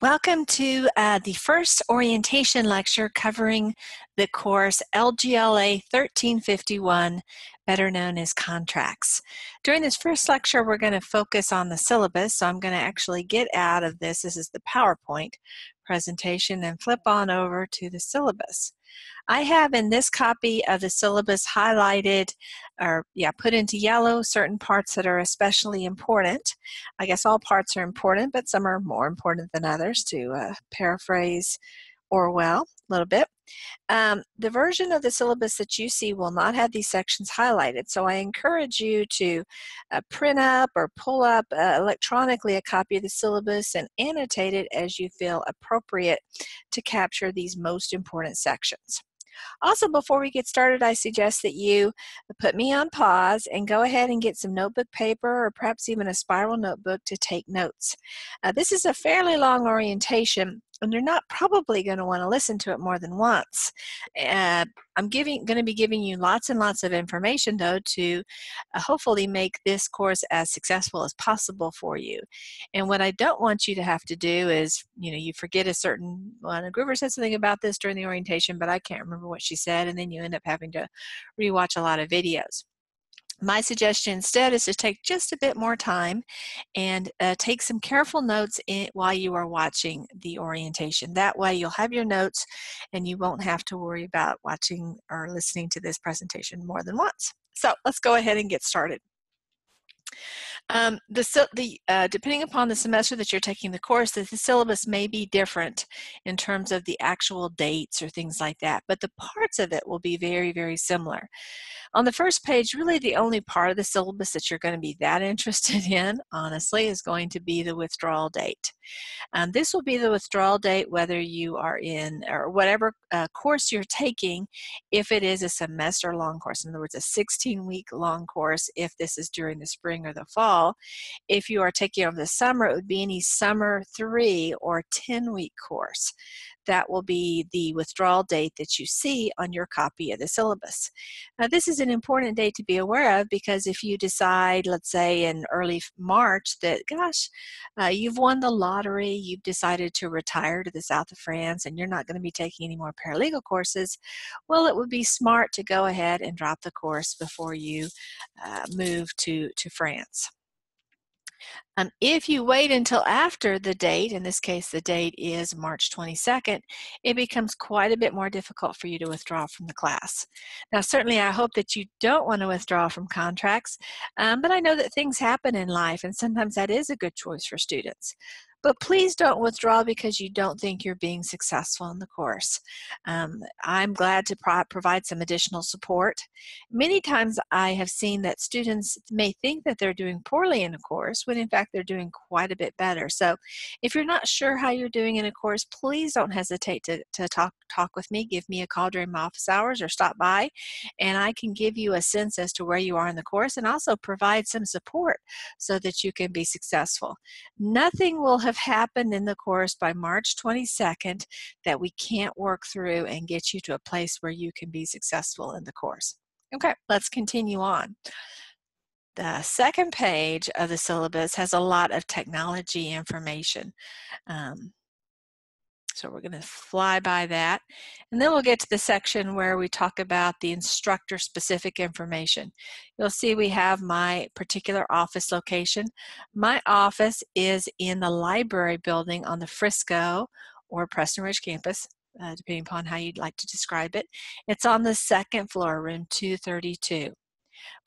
Welcome to uh, the first orientation lecture covering the course LGLA 1351, better known as contracts. During this first lecture, we're going to focus on the syllabus, so I'm going to actually get out of this. This is the PowerPoint presentation and flip on over to the syllabus. I have in this copy of the syllabus highlighted or yeah put into yellow certain parts that are especially important. I guess all parts are important but some are more important than others to uh, paraphrase Orwell a little bit. Um, the version of the syllabus that you see will not have these sections highlighted, so I encourage you to uh, print up or pull up uh, electronically a copy of the syllabus and annotate it as you feel appropriate to capture these most important sections. Also, before we get started, I suggest that you put me on pause and go ahead and get some notebook paper or perhaps even a spiral notebook to take notes. Uh, this is a fairly long orientation, and you're not probably going to want to listen to it more than once. Uh, I'm giving, going to be giving you lots and lots of information though to uh, hopefully make this course as successful as possible for you. And what I don't want you to have to do is, you know, you forget a certain one. Gruver said something about this during the orientation, but I can't remember what she said, and then you end up having to rewatch a lot of videos. My suggestion instead is to take just a bit more time and uh, take some careful notes in, while you are watching the orientation. That way you'll have your notes and you won't have to worry about watching or listening to this presentation more than once. So let's go ahead and get started. Um, the, the uh, depending upon the semester that you're taking the course, the, the, syllabus may be different in terms of the actual dates or things like that, but the parts of it will be very, very similar. On the first page, really the only part of the syllabus that you're going to be that interested in, honestly, is going to be the withdrawal date. Um, this will be the withdrawal date whether you are in, or whatever uh, course you're taking, if it is a semester long course. In other words, a 16 week long course, if this is during the spring or the fall. If you are taking over the summer, it would be any summer three or 10 week course that will be the withdrawal date that you see on your copy of the syllabus. Now, this is an important date to be aware of because if you decide, let's say in early March, that gosh, uh, you've won the lottery, you've decided to retire to the south of France, and you're not going to be taking any more paralegal courses, well, it would be smart to go ahead and drop the course before you uh, move to, to France. Um, if you wait until after the date, in this case the date is March 22nd, it becomes quite a bit more difficult for you to withdraw from the class. Now certainly I hope that you don't want to withdraw from contracts, um, but I know that things happen in life and sometimes that is a good choice for students. But please don't withdraw because you don't think you're being successful in the course. Um, I'm glad to pro provide some additional support. Many times I have seen that students may think that they're doing poorly in a course when in fact they're doing quite a bit better. So if you're not sure how you're doing in a course, please don't hesitate to, to talk, talk with me. Give me a call during my office hours or stop by and I can give you a sense as to where you are in the course and also provide some support so that you can be successful. Nothing will have happened in the course by March 22nd that we can't work through and get you to a place where you can be successful in the course. Okay, let's continue on. The second page of the syllabus has a lot of technology information. Um, so we're going to fly by that. And then we'll get to the section where we talk about the instructor specific information. You'll see we have my particular office location. My office is in the library building on the Frisco or Preston Ridge campus. Uh, depending upon how you'd like to describe it. It's on the second floor, room 232.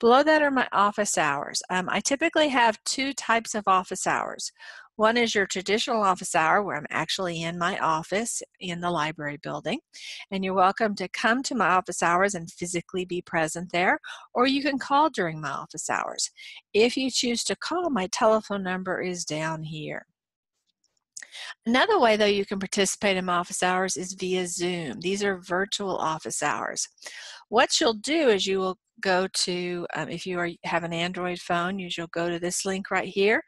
Below that are my office hours. Um, I typically have two types of office hours. One is your traditional office hour where I'm actually in my office in the library building. And you're welcome to come to my office hours and physically be present there, or you can call during my office hours. If you choose to call, my telephone number is down here. Another way, though, you can participate in office hours is via Zoom. These are virtual office hours. What you'll do is you will go to, um, if you are, have an Android phone, you'll go to this link right here.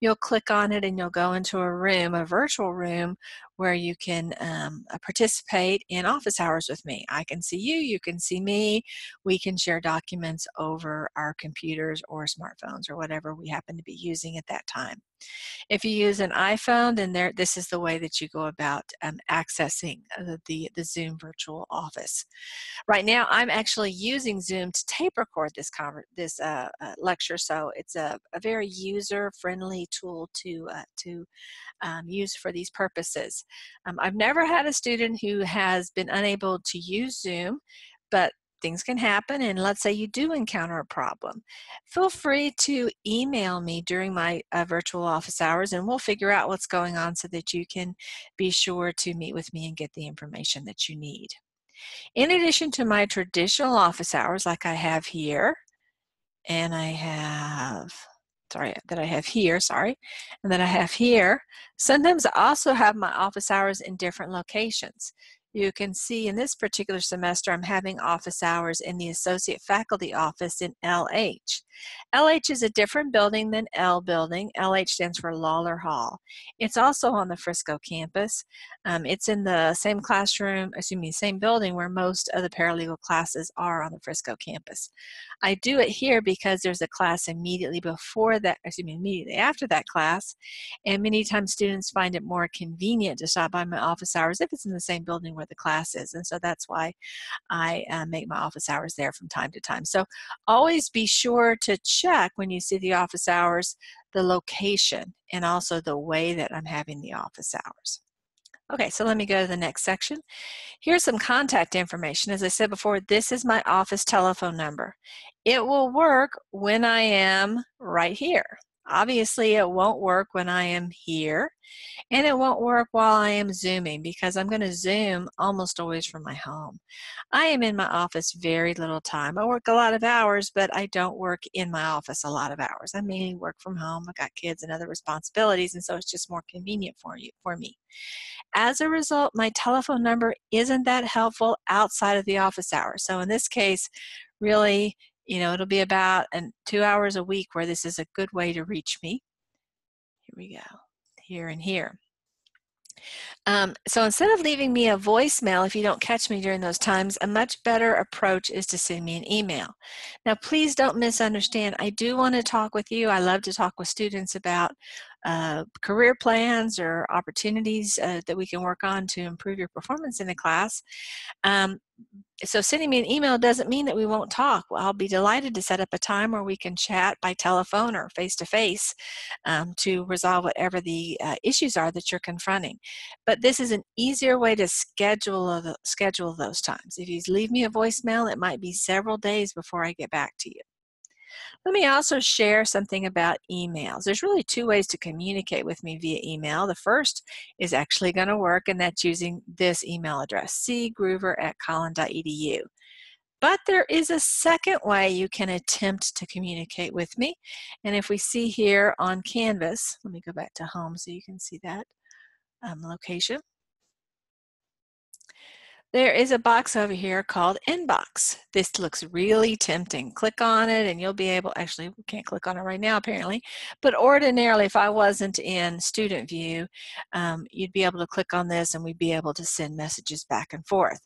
You'll click on it and you'll go into a room, a virtual room, where you can um, uh, participate in office hours with me. I can see you, you can see me. We can share documents over our computers or smartphones or whatever we happen to be using at that time. If you use an iPhone, then there, this is the way that you go about um, accessing the, the, the, Zoom virtual office. Right now, I'm actually using Zoom to tape record this, this uh, uh, lecture, so it's a, a very user-friendly tool to, uh, to um, use for these purposes. Um, I've never had a student who has been unable to use Zoom, but things can happen and let's say you do encounter a problem feel free to email me during my uh, virtual office hours and we'll figure out what's going on so that you can be sure to meet with me and get the information that you need. In addition to my traditional office hours like I have here and I have sorry that I have here sorry and that I have here sometimes I also have my office hours in different locations you can see in this particular semester, I'm having office hours in the Associate Faculty Office in LH. LH is a different building than L building. LH stands for Lawler Hall. It's also on the Frisco campus. Um, it's in the same classroom, excuse me, same building where most of the paralegal classes are on the Frisco campus. I do it here because there's a class immediately before that, excuse me, immediately after that class, and many times students find it more convenient to stop by my office hours if it's in the same building where the class is, and so that's why I uh, make my office hours there from time to time. So always be sure to check when you see the office hours, the location, and also the way that I'm having the office hours. Okay, so let me go to the next section. Here's some contact information. As I said before, this is my office telephone number. It will work when I am right here. Obviously, it won't work when I am here, and it won't work while I am Zooming because I'm going to Zoom almost always from my home. I am in my office very little time. I work a lot of hours, but I don't work in my office a lot of hours. I mainly work from home. I've got kids and other responsibilities, and so it's just more convenient for you for me. As a result, my telephone number isn't that helpful outside of the office hours. So in this case, really you know, it'll be about an, two hours a week where this is a good way to reach me. Here we go, here and here. Um, so instead of leaving me a voicemail if you don't catch me during those times, a much better approach is to send me an email. Now, please don't misunderstand. I do want to talk with you. I love to talk with students about uh, career plans or opportunities uh, that we can work on to improve your performance in the class. Um, so sending me an email doesn't mean that we won't talk. Well, I'll be delighted to set up a time where we can chat by telephone or face to face to resolve whatever the uh, issues are that you're confronting. But this is an easier way to schedule the, schedule those times. If you leave me a voicemail, it might be several days before I get back to you. Let me also share something about emails. There's really two ways to communicate with me via email. The first is actually going to work, and that's using this email address, cgruver at collin.edu. But there is a second way you can attempt to communicate with me. And if we see here on Canvas, let me go back to home so you can see that um, location. There is a box over here called Inbox. This looks really tempting. Click on it and you'll be able, actually we can't click on it right now apparently, but ordinarily if I wasn't in student view, um, you'd be able to click on this and we'd be able to send messages back and forth.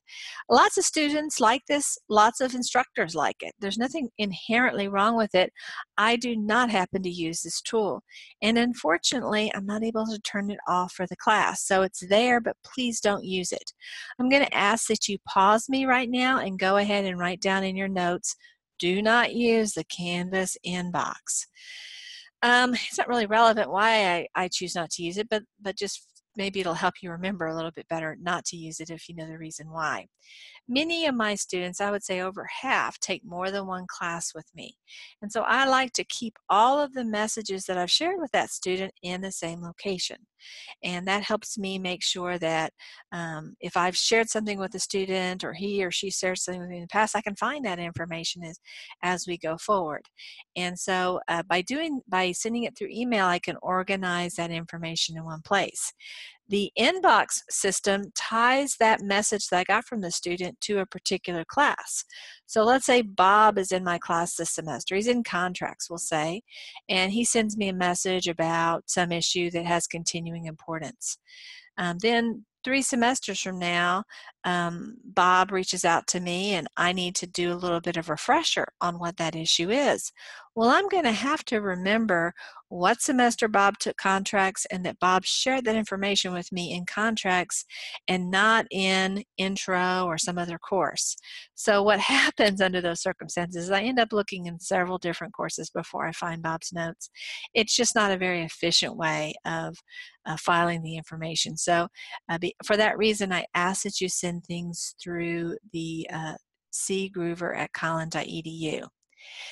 Lots of students like this, lots of instructors like it. There's nothing inherently wrong with it. I do not happen to use this tool. And unfortunately, I'm not able to turn it off for the class. So it's there, but please don't use it. I'm going to ask that you pause me right now and go ahead and write down in your notes, do not use the Canvas inbox. Um, it's not really relevant why I, I choose not to use it, but, but just maybe it'll help you remember a little bit better not to use it if you know the reason why. Many of my students, I would say over half, take more than one class with me. And so I like to keep all of the messages that I've shared with that student in the same location. And that helps me make sure that um, if I've shared something with a student or he or she shared something with me in the past, I can find that information as, as we go forward. And so uh, by doing, by sending it through email, I can organize that information in one place. The inbox system ties that message that I got from the student to a particular class. So let's say Bob is in my class this semester. He's in contracts, we'll say, and he sends me a message about some issue that has continuing importance. Um, then three semesters from now, um, Bob reaches out to me and I need to do a little bit of refresher on what that issue is. Well, I'm going to have to remember what semester Bob took contracts and that Bob shared that information with me in contracts and not in intro or some other course. So, what happens under those circumstances is I end up looking in several different courses before I find Bob's notes. It's just not a very efficient way of uh, filing the information. So, uh, be, for that reason, I ask that you send things through the uh, cgruver at collin.edu.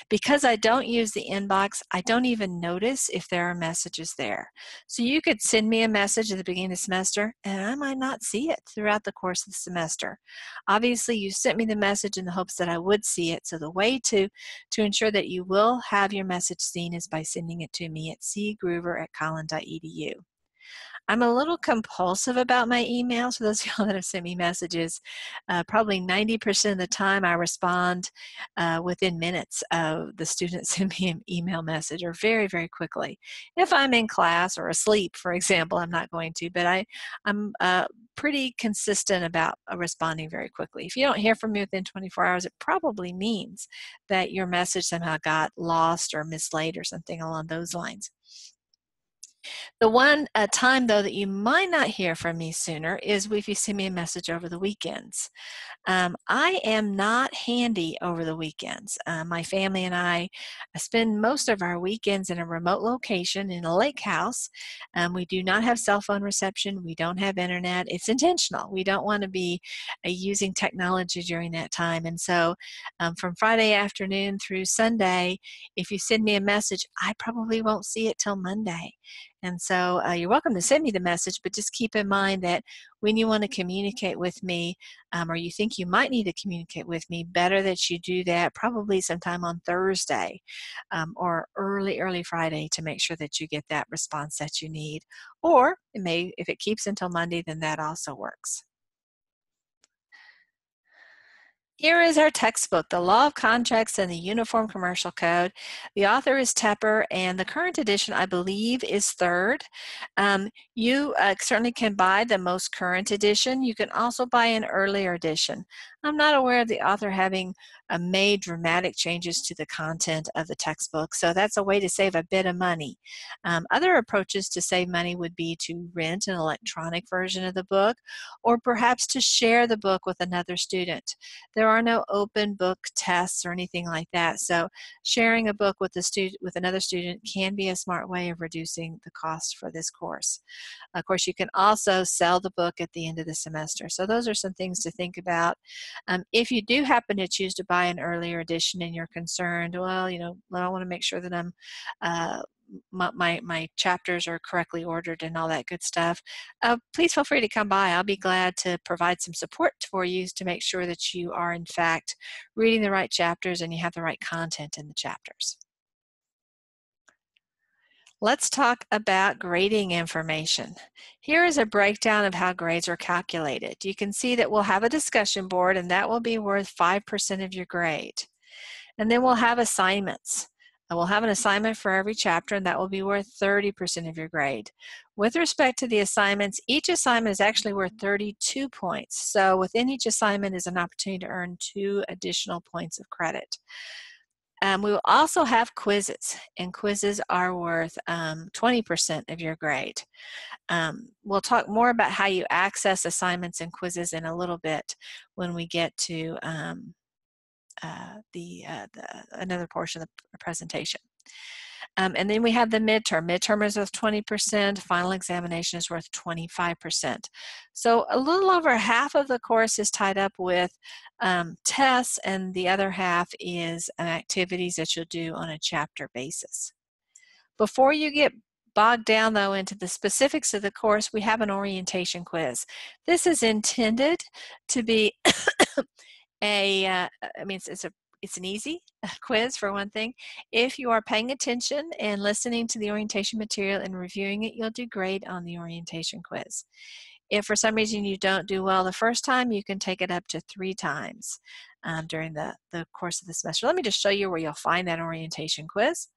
Because I don't use the inbox, I don't even notice if there are messages there. So you could send me a message at the beginning of the semester and I might not see it throughout the course of the semester. Obviously, you sent me the message in the hopes that I would see it. So the way to, to ensure that you will have your message seen is by sending it to me at cgruver at collin.edu. I'm a little compulsive about my emails. For those of y'all that have sent me messages, uh, probably 90% of the time I respond uh, within minutes of the student send me an email message or very, very quickly. If I'm in class or asleep, for example, I'm not going to, but I, I'm uh, pretty consistent about uh, responding very quickly. If you don't hear from me within 24 hours, it probably means that your message somehow got lost or mislaid or something along those lines. The one uh, time, though, that you might not hear from me sooner is if you send me a message over the weekends. Um, I am not handy over the weekends. Uh, my family and I spend most of our weekends in a remote location in a lake house. Um, we do not have cell phone reception. We don't have internet. It's intentional. We don't want to be uh, using technology during that time. And so um, from Friday afternoon through Sunday, if you send me a message, I probably won't see it till Monday. And so uh, you're welcome to send me the message, but just keep in mind that when you want to communicate with me um, or you think you might need to communicate with me, better that you do that probably sometime on Thursday um, or early, early Friday to make sure that you get that response that you need. Or it may, if it keeps until Monday, then that also works. Here is our textbook, The Law of Contracts and the Uniform Commercial Code. The author is Tepper, and the current edition, I believe, is third. Um, you uh, certainly can buy the most current edition. You can also buy an earlier edition. I'm not aware of the author having uh, made dramatic changes to the content of the textbook, so that's a way to save a bit of money. Um, other approaches to save money would be to rent an electronic version of the book, or perhaps to share the book with another student. There are no open book tests or anything like that, so sharing a book with a student with another student can be a smart way of reducing the cost for this course. Of course, you can also sell the book at the end of the semester. So those are some things to think about. Um, if you do happen to choose to buy an earlier edition and you're concerned, well, you know, I want to make sure that I'm uh, my, my, my, chapters are correctly ordered and all that good stuff, uh, please feel free to come by. I'll be glad to provide some support for you to make sure that you are, in fact, reading the right chapters and you have the right content in the chapters. Let's talk about grading information. Here is a breakdown of how grades are calculated. You can see that we'll have a discussion board and that will be worth 5% of your grade. And then we'll have assignments. And we'll have an assignment for every chapter and that will be worth 30% of your grade. With respect to the assignments, each assignment is actually worth 32 points. So within each assignment is an opportunity to earn two additional points of credit. Um, we will also have quizzes, and quizzes are worth 20% um, of your grade. Um, we'll talk more about how you access assignments and quizzes in a little bit when we get to um, uh, the, uh, the, another portion of the presentation. Um, and then we have the midterm. Midterm is worth 20%, final examination is worth 25%. So a little over half of the course is tied up with um, tests, and the other half is uh, activities that you'll do on a chapter basis. Before you get bogged down though into the specifics of the course, we have an orientation quiz. This is intended to be a, uh, I mean, it's, it's a it's an easy quiz for one thing. If you are paying attention and listening to the orientation material and reviewing it, you'll do great on the orientation quiz. If for some reason you don't do well the first time, you can take it up to three times um, during the, the course of the semester. Let me just show you where you'll find that orientation quiz.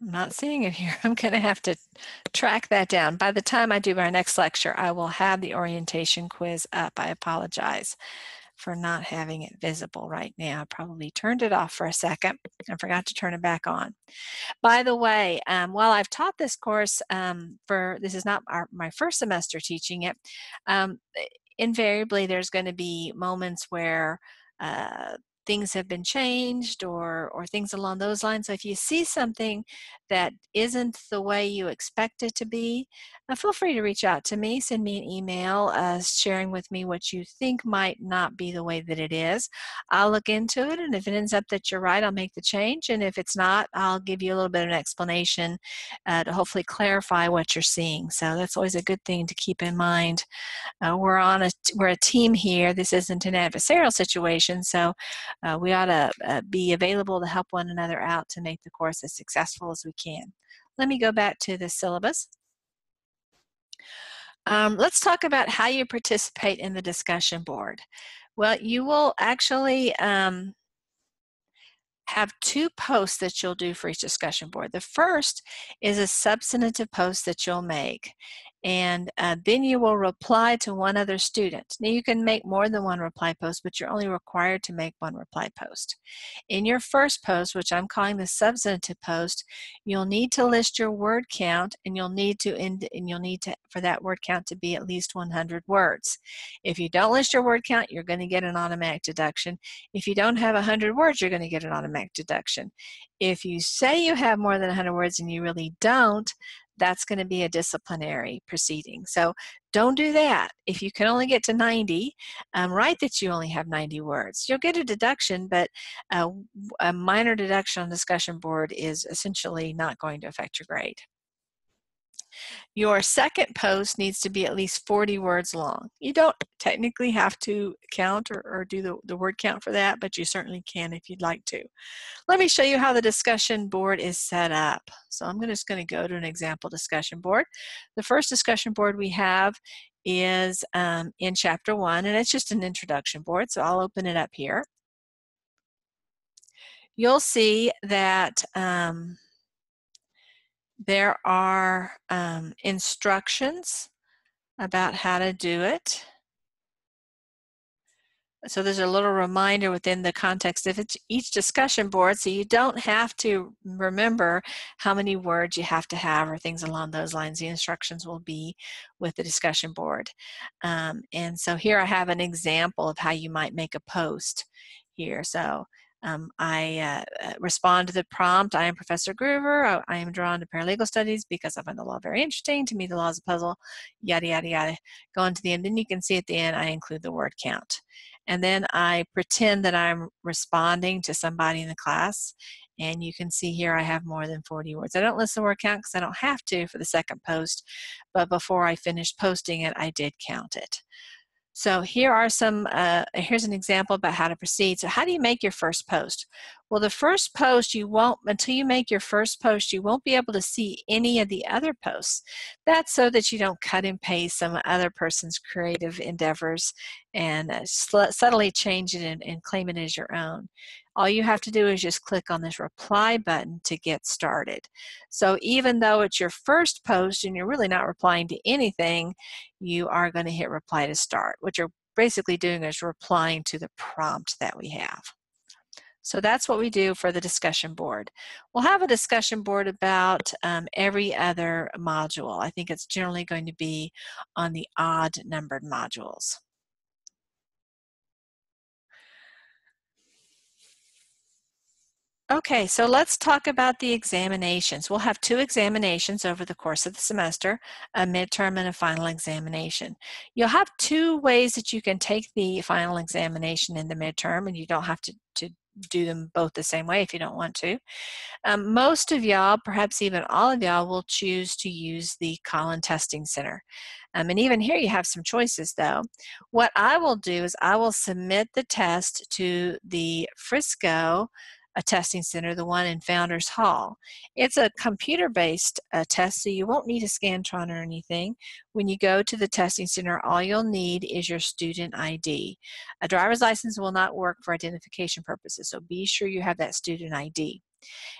I'm not seeing it here. I'm going to have to track that down. By the time I do my next lecture, I will have the orientation quiz up. I apologize for not having it visible right now. I probably turned it off for a second and forgot to turn it back on. By the way, um, while I've taught this course um, for, this is not our, my first semester teaching it, um, invariably there's going to be moments where uh, things have been changed or or things along those lines. So if you see something that isn't the way you expect it to be uh, feel free to reach out to me send me an email uh, sharing with me what you think might not be the way that it is. I'll look into it and if it ends up that you're right i'll make the change and if it's not i'll give you a little bit of an explanation uh, to hopefully clarify what you're seeing. So that's always a good thing to keep in mind. Uh, we're on a we're a team here. This isn't an adversarial situation so uh, we ought to uh, be available to help one another out to make the course as successful as we can. Let me go back to the syllabus. Um, let's talk about how you participate in the discussion board. Well, you will actually um, have two posts that you'll do for each discussion board. The first is a substantive post that you'll make and uh, then you will reply to one other student. Now you can make more than one reply post, but you're only required to make one reply post. In your first post, which I'm calling the substantive post, you'll need to list your word count and you'll need to end, and you'll need to for that word count to be at least 100 words. If you don't list your word count, you're going to get an automatic deduction. If you don't have 100 words, you're going to get an automatic deduction. If you say you have more than 100 words and you really don't, that's going to be a disciplinary proceeding. So don't do that. If you can only get to 90, um, write that you only have 90 words. You'll get a deduction, but uh, a minor deduction on discussion board is essentially not going to affect your grade. Your second post needs to be at least 40 words long. You don't technically have to count or, or do the, the word count for that, but you certainly can if you'd like to. Let me show you how the discussion board is set up. So I'm just going to go to an example discussion board. The first discussion board we have is um, in chapter one, and it's just an introduction board, so I'll open it up here. You'll see that um, there are um, instructions about how to do it. So there's a little reminder within the context of each discussion board, so you don't have to remember how many words you have to have or things along those lines. The instructions will be with the discussion board. Um, and so here I have an example of how you might make a post here. So um, I uh, uh, respond to the prompt, I am Professor Gruver, I, I, am drawn to paralegal studies because I find the law very interesting, to me the law is a puzzle, yada, yada, yada. Go on to the end, then you can see at the end I include the word count. And then I pretend that I'm responding to somebody in the class, and you can see here I have more than 40 words. I don't list the word count because I don't have to for the second post, but before I finished posting it, I did count it. So here are some, uh, here's an example about how to proceed. So how do you make your first post? Well, the first post you won't, until you make your first post, you won't be able to see any of the other posts. That's so that you don't cut and paste some other person's creative endeavors and uh, subtly change it and, and claim it as your own. All you have to do is just click on this reply button to get started. So even though it's your first post and you're really not replying to anything, you are going to hit reply to start. What you're basically doing is replying to the prompt that we have. So that's what we do for the discussion board. We'll have a discussion board about um, every other module. I think it's generally going to be on the odd numbered modules. Okay, so let's talk about the examinations. We'll have two examinations over the course of the semester, a midterm and a final examination. You'll have two ways that you can take the final examination in the midterm, and you don't have to, to do them both the same way if you don't want to. Um, most of y'all, perhaps even all of y'all, will choose to use the Collin Testing Center. Um, and even here you have some choices though. What I will do is I will submit the test to the Frisco a testing center, the one in Founders Hall. It's a computer-based uh, test, so you won't need a Scantron or anything. When you go to the testing center, all you'll need is your student ID. A driver's license will not work for identification purposes, so be sure you have that student ID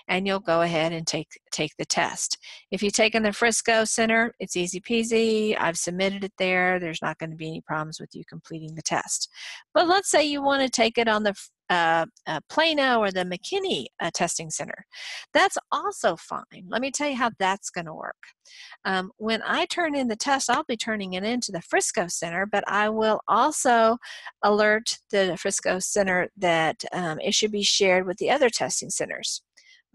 and you'll go ahead and take take the test. If you take in the Frisco Center, it's easy peasy. I've submitted it there. There's not going to be any problems with you completing the test. But let's say you want to take it on the uh, uh, Plano or the McKinney uh, Testing Center. That's also fine. Let me tell you how that's going to work. Um, when I turn in the test, I'll be turning it into the Frisco Center, but I will also alert the Frisco Center that um, it should be shared with the other testing centers.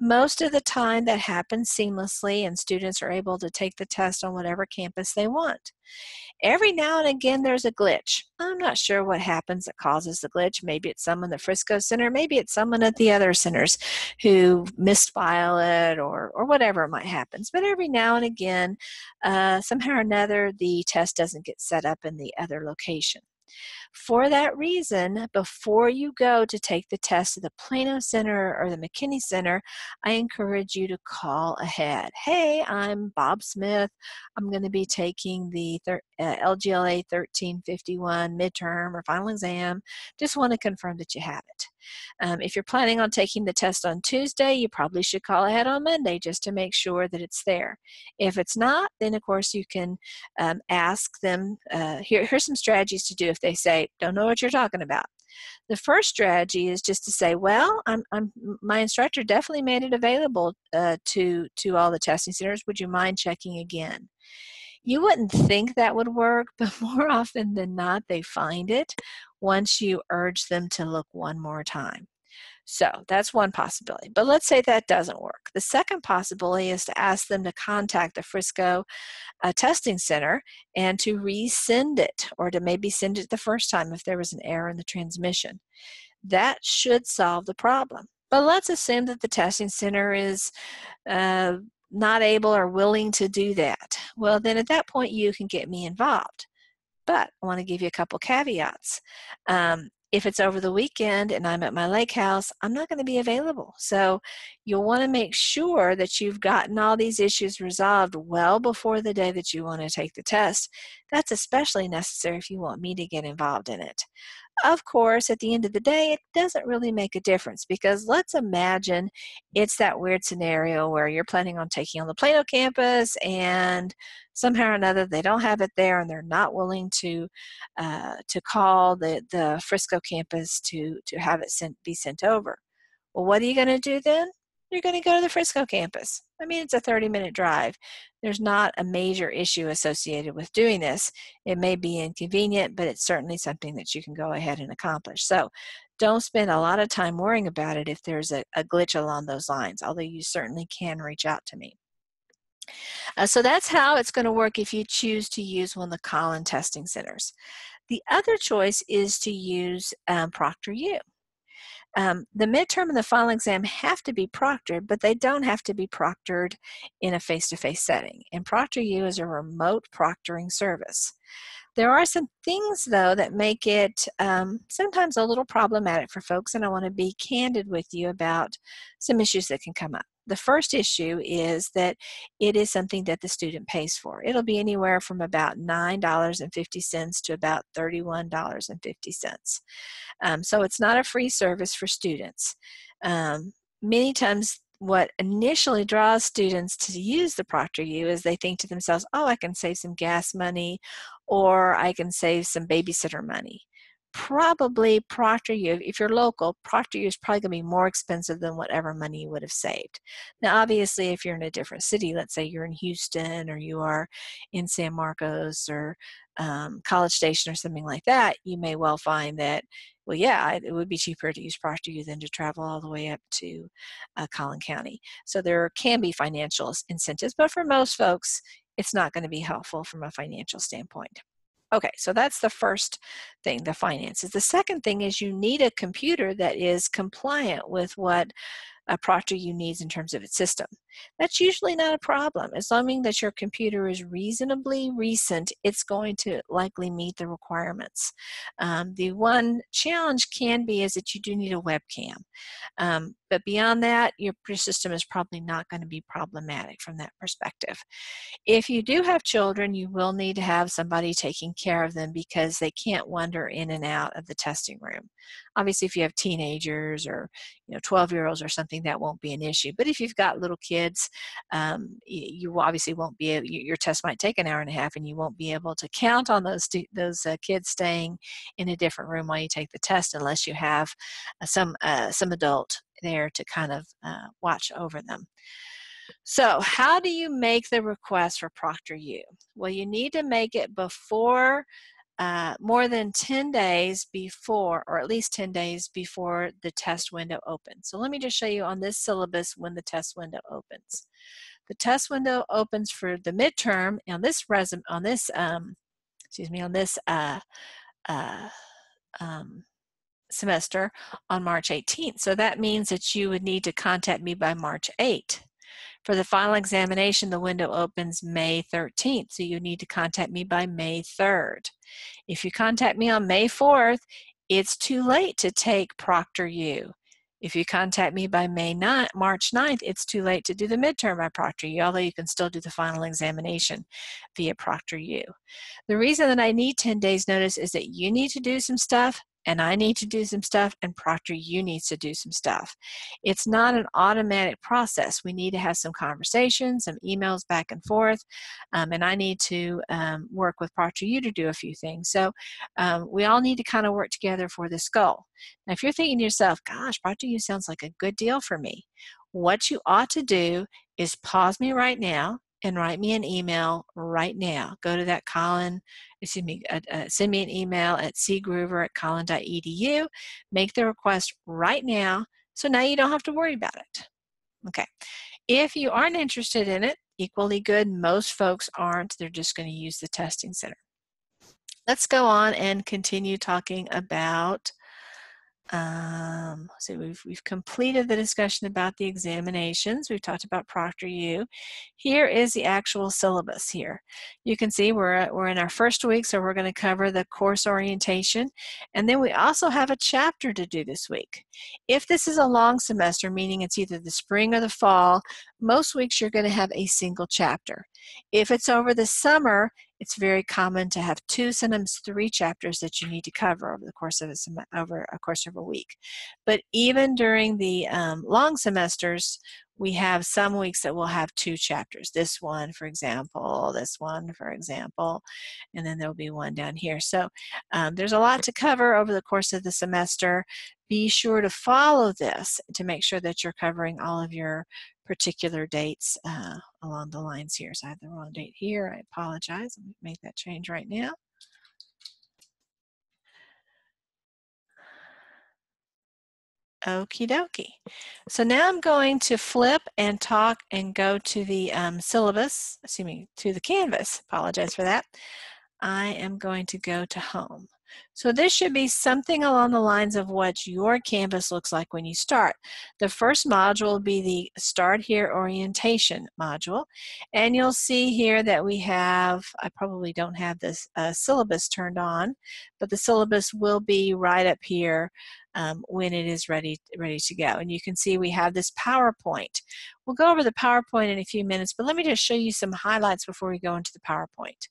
Most of the time that happens seamlessly and students are able to take the test on whatever campus they want. Every now and again there's a glitch. I'm not sure what happens that causes the glitch. Maybe it's someone at the Frisco Center, maybe it's someone at the other centers who misfile it or, or whatever might happen. But every now and again, uh, somehow or another, the test doesn't get set up in the other location. For that reason, before you go to take the test at the Plano Center or the McKinney Center, I encourage you to call ahead. Hey, I'm Bob Smith. I'm going to be taking the uh, LGLA 1351 midterm or final exam. Just want to confirm that you have it. Um, if you're planning on taking the test on Tuesday, you probably should call ahead on Monday just to make sure that it's there. If it's not, then of course you can um, ask them, uh, here, here's some strategies to do if they say, don't know what you're talking about. The first strategy is just to say, well, I'm, I'm, my instructor definitely made it available uh, to, to all the testing centers. Would you mind checking again? You wouldn't think that would work, but more often than not, they find it once you urge them to look one more time. So that's one possibility. But let's say that doesn't work. The second possibility is to ask them to contact the Frisco uh, testing center and to resend it or to maybe send it the first time if there was an error in the transmission. That should solve the problem. But let's assume that the testing center is uh, not able or willing to do that. Well, then at that point, you can get me involved. But I want to give you a couple caveats. Um, if it's over the weekend and I'm at my lake house, I'm not going to be available. So you'll want to make sure that you've gotten all these issues resolved well before the day that you want to take the test. That's especially necessary if you want me to get involved in it. Of course, at the end of the day, it doesn't really make a difference because let's imagine it's that weird scenario where you're planning on taking on the Plano campus and somehow or another they don't have it there and they're not willing to uh, to call the, the Frisco campus to, to have it sent be sent over. Well, what are you going to do then? You're going to go to the Frisco campus. I mean, it's a 30 minute drive. There's not a major issue associated with doing this. It may be inconvenient, but it's certainly something that you can go ahead and accomplish. So don't spend a lot of time worrying about it if there's a, a glitch along those lines, although you certainly can reach out to me. Uh, so that's how it's going to work if you choose to use one of the Collin testing centers. The other choice is to use um, ProctorU. Um, the midterm and the final exam have to be proctored, but they don't have to be proctored in a face-to-face setting. And ProctorU is a remote proctoring service. There are some things, though, that make it um, sometimes a little problematic for folks, and I want to be candid with you about some issues that can come up. The first issue is that it is something that the student pays for. It'll be anywhere from about $9.50 to about $31.50. Um, so it's not a free service for students. Um, many times what initially draws students to use the Proctor ProctorU is they think to themselves, oh, I can save some gas money or I can save some babysitter money. Probably ProctorU if you're local, ProctorU is probably going to be more expensive than whatever money you would have saved. Now, obviously, if you're in a different city, let's say you're in Houston or you are in San Marcos or um, College Station or something like that, you may well find that, well, yeah, it would be cheaper to use ProctorU than to travel all the way up to uh, Collin County. So there can be financial incentives, but for most folks, it's not going to be helpful from a financial standpoint. Okay, so that's the first thing, the finances. The second thing is you need a computer that is compliant with what a ProctorU needs in terms of its system. That's usually not a problem. As long as your computer is reasonably recent, it's going to likely meet the requirements. Um, the one challenge can be is that you do need a webcam. Um, but beyond that, your system is probably not going to be problematic from that perspective. If you do have children, you will need to have somebody taking care of them because they can't wander in and out of the testing room. Obviously, if you have teenagers or you know 12 year olds or something, that won't be an issue. But if you've got little kids, um, you obviously won't be able, your test might take an hour and a half, and you won't be able to count on those those uh, kids staying in a different room while you take the test unless you have uh, some uh, some adult there to kind of uh, watch over them. So, how do you make the request for ProctorU? Well, you need to make it before uh, more than 10 days before, or at least 10 days before the test window opens. So let me just show you on this syllabus when the test window opens. The test window opens for the midterm on this resume, on this, um, excuse me, on this uh, uh, um, semester on March 18th. So that means that you would need to contact me by March 8th. For the final examination, the window opens May 13th, so you need to contact me by May 3rd. If you contact me on May 4th, it's too late to take ProctorU. If you contact me by May 9, March 9th, it's too late to do the midterm by ProctorU, although you can still do the final examination via ProctorU. The reason that I need 10 days notice is that you need to do some stuff and I need to do some stuff, and ProctorU needs to do some stuff. It's not an automatic process. We need to have some conversations, some emails back and forth, um, and I need to um, work with ProctorU to do a few things. So um, we all need to kind of work together for this goal. Now, if you're thinking to yourself, gosh, ProctorU sounds like a good deal for me, what you ought to do is pause me right now and write me an email right now. Go to that Collin, excuse me, uh, uh, send me an email at cgruver at collin.edu. Make the request right now so now you don't have to worry about it. Okay. If you aren't interested in it, equally good. Most folks aren't. They're just going to use the testing center. Let's go on and continue talking about um, so we've, we've completed the discussion about the examinations. We've talked about ProctorU. Here is the actual syllabus here. You can see we're, we're in our first week, so we're going to cover the course orientation. And then we also have a chapter to do this week. If this is a long semester, meaning it's either the spring or the fall, most weeks you're going to have a single chapter. If it's over the summer, it's very common to have two, sometimes three chapters that you need to cover over the course of a sem- over a course of a week. But even during the um, long semesters, we have some weeks that will have two chapters. This one, for example, this one, for example, and then there'll be one down here. So um, there's a lot to cover over the course of the semester. Be sure to follow this to make sure that you're covering all of your particular dates uh, along the lines here. So I have the wrong date here. I apologize. Let me make that change right now. Okie dokie. So now I'm going to flip and talk and go to the um, syllabus, excuse me, to the Canvas. Apologize for that. I am going to go to home. So this should be something along the lines of what your Canvas looks like when you start. The first module will be the Start Here Orientation module. And you'll see here that we have, I probably don't have this uh, syllabus turned on, but the syllabus will be right up here um, when it is ready, ready to go. And you can see we have this PowerPoint. We'll go over the PowerPoint in a few minutes, but let me just show you some highlights before we go into the PowerPoint.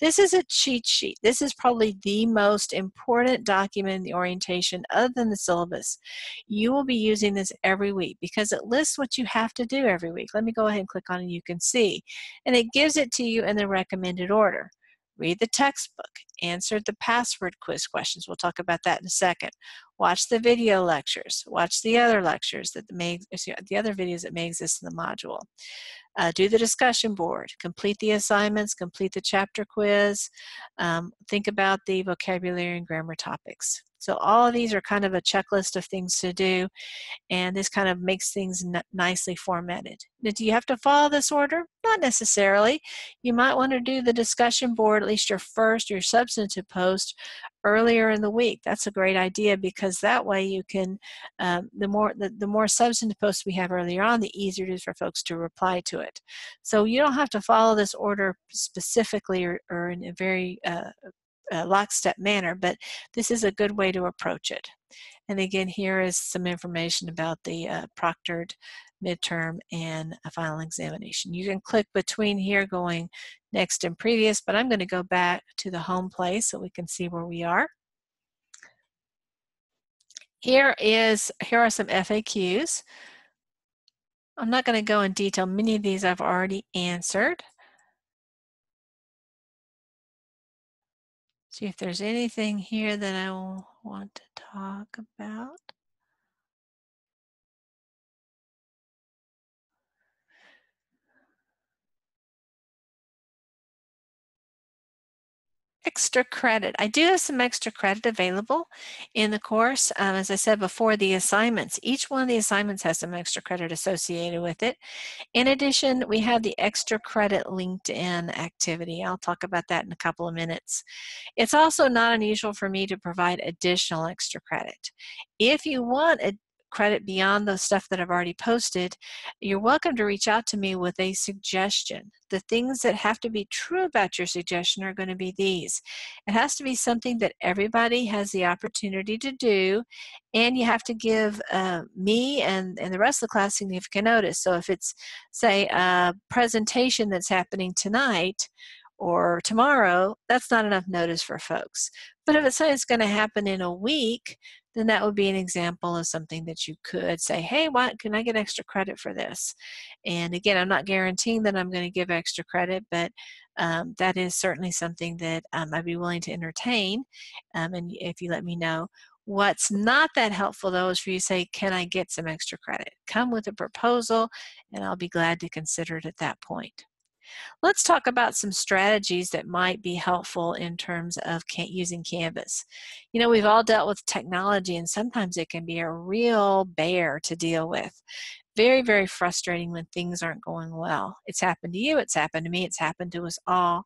This is a cheat sheet. This is probably the most important document in the orientation other than the syllabus. You will be using this every week because it lists what you have to do every week. Let me go ahead and click on it and you can see. And it gives it to you in the recommended order. read the textbook, answer the password quiz questions. We'll talk about that in a second. Watch the video lectures. Watch the other lectures that may, the other videos that may exist in the module. Uh, do the discussion board, complete the assignments, complete the chapter quiz, um, think about the vocabulary and grammar topics. So all of these are kind of a checklist of things to do, and this kind of makes things nicely formatted. Now, do you have to follow this order? Not necessarily. You might want to do the discussion board, at least your first, your substantive post, earlier in the week. That's a great idea because that way you can, um, the more the, the more substantive posts we have earlier on, the easier it is for folks to reply to it. So you don't have to follow this order specifically or, or in a very uh, uh, lockstep manner, but this is a good way to approach it. And again, here is some information about the uh, proctored midterm and a final examination. You can click between here going next and previous, but I'm going to go back to the home place so we can see where we are. Here is here are some FAQs. I'm not going to go in detail. Many of these I've already answered. See if there's anything here that I want to talk about. Extra credit. I do have some extra credit available in the course. Um, as I said before, the assignments, each one of the assignments has some extra credit associated with it. In addition, we have the extra credit LinkedIn activity. I'll talk about that in a couple of minutes. It's also not unusual for me to provide additional extra credit. If you want a credit beyond the stuff that I've already posted, you're welcome to reach out to me with a suggestion. The things that have to be true about your suggestion are going to be these. It has to be something that everybody has the opportunity to do, and you have to give uh, me and, and the rest of the class significant notice. So if it's, say, a presentation that's happening tonight, or tomorrow, that's not enough notice for folks. But if it's something that's going to happen in a week, then that would be an example of something that you could say, hey, what can I get extra credit for this? And again, I'm not guaranteeing that I'm going to give extra credit, but um, that is certainly something that um, I'd be willing to entertain. Um, and if you let me know. What's not that helpful though is for you to say, can I get some extra credit? Come with a proposal and I'll be glad to consider it at that point. Let's talk about some strategies that might be helpful in terms of using Canvas. You know, we've all dealt with technology and sometimes it can be a real bear to deal with. Very, very frustrating when things aren't going well. It's happened to you, it's happened to me, it's happened to us all.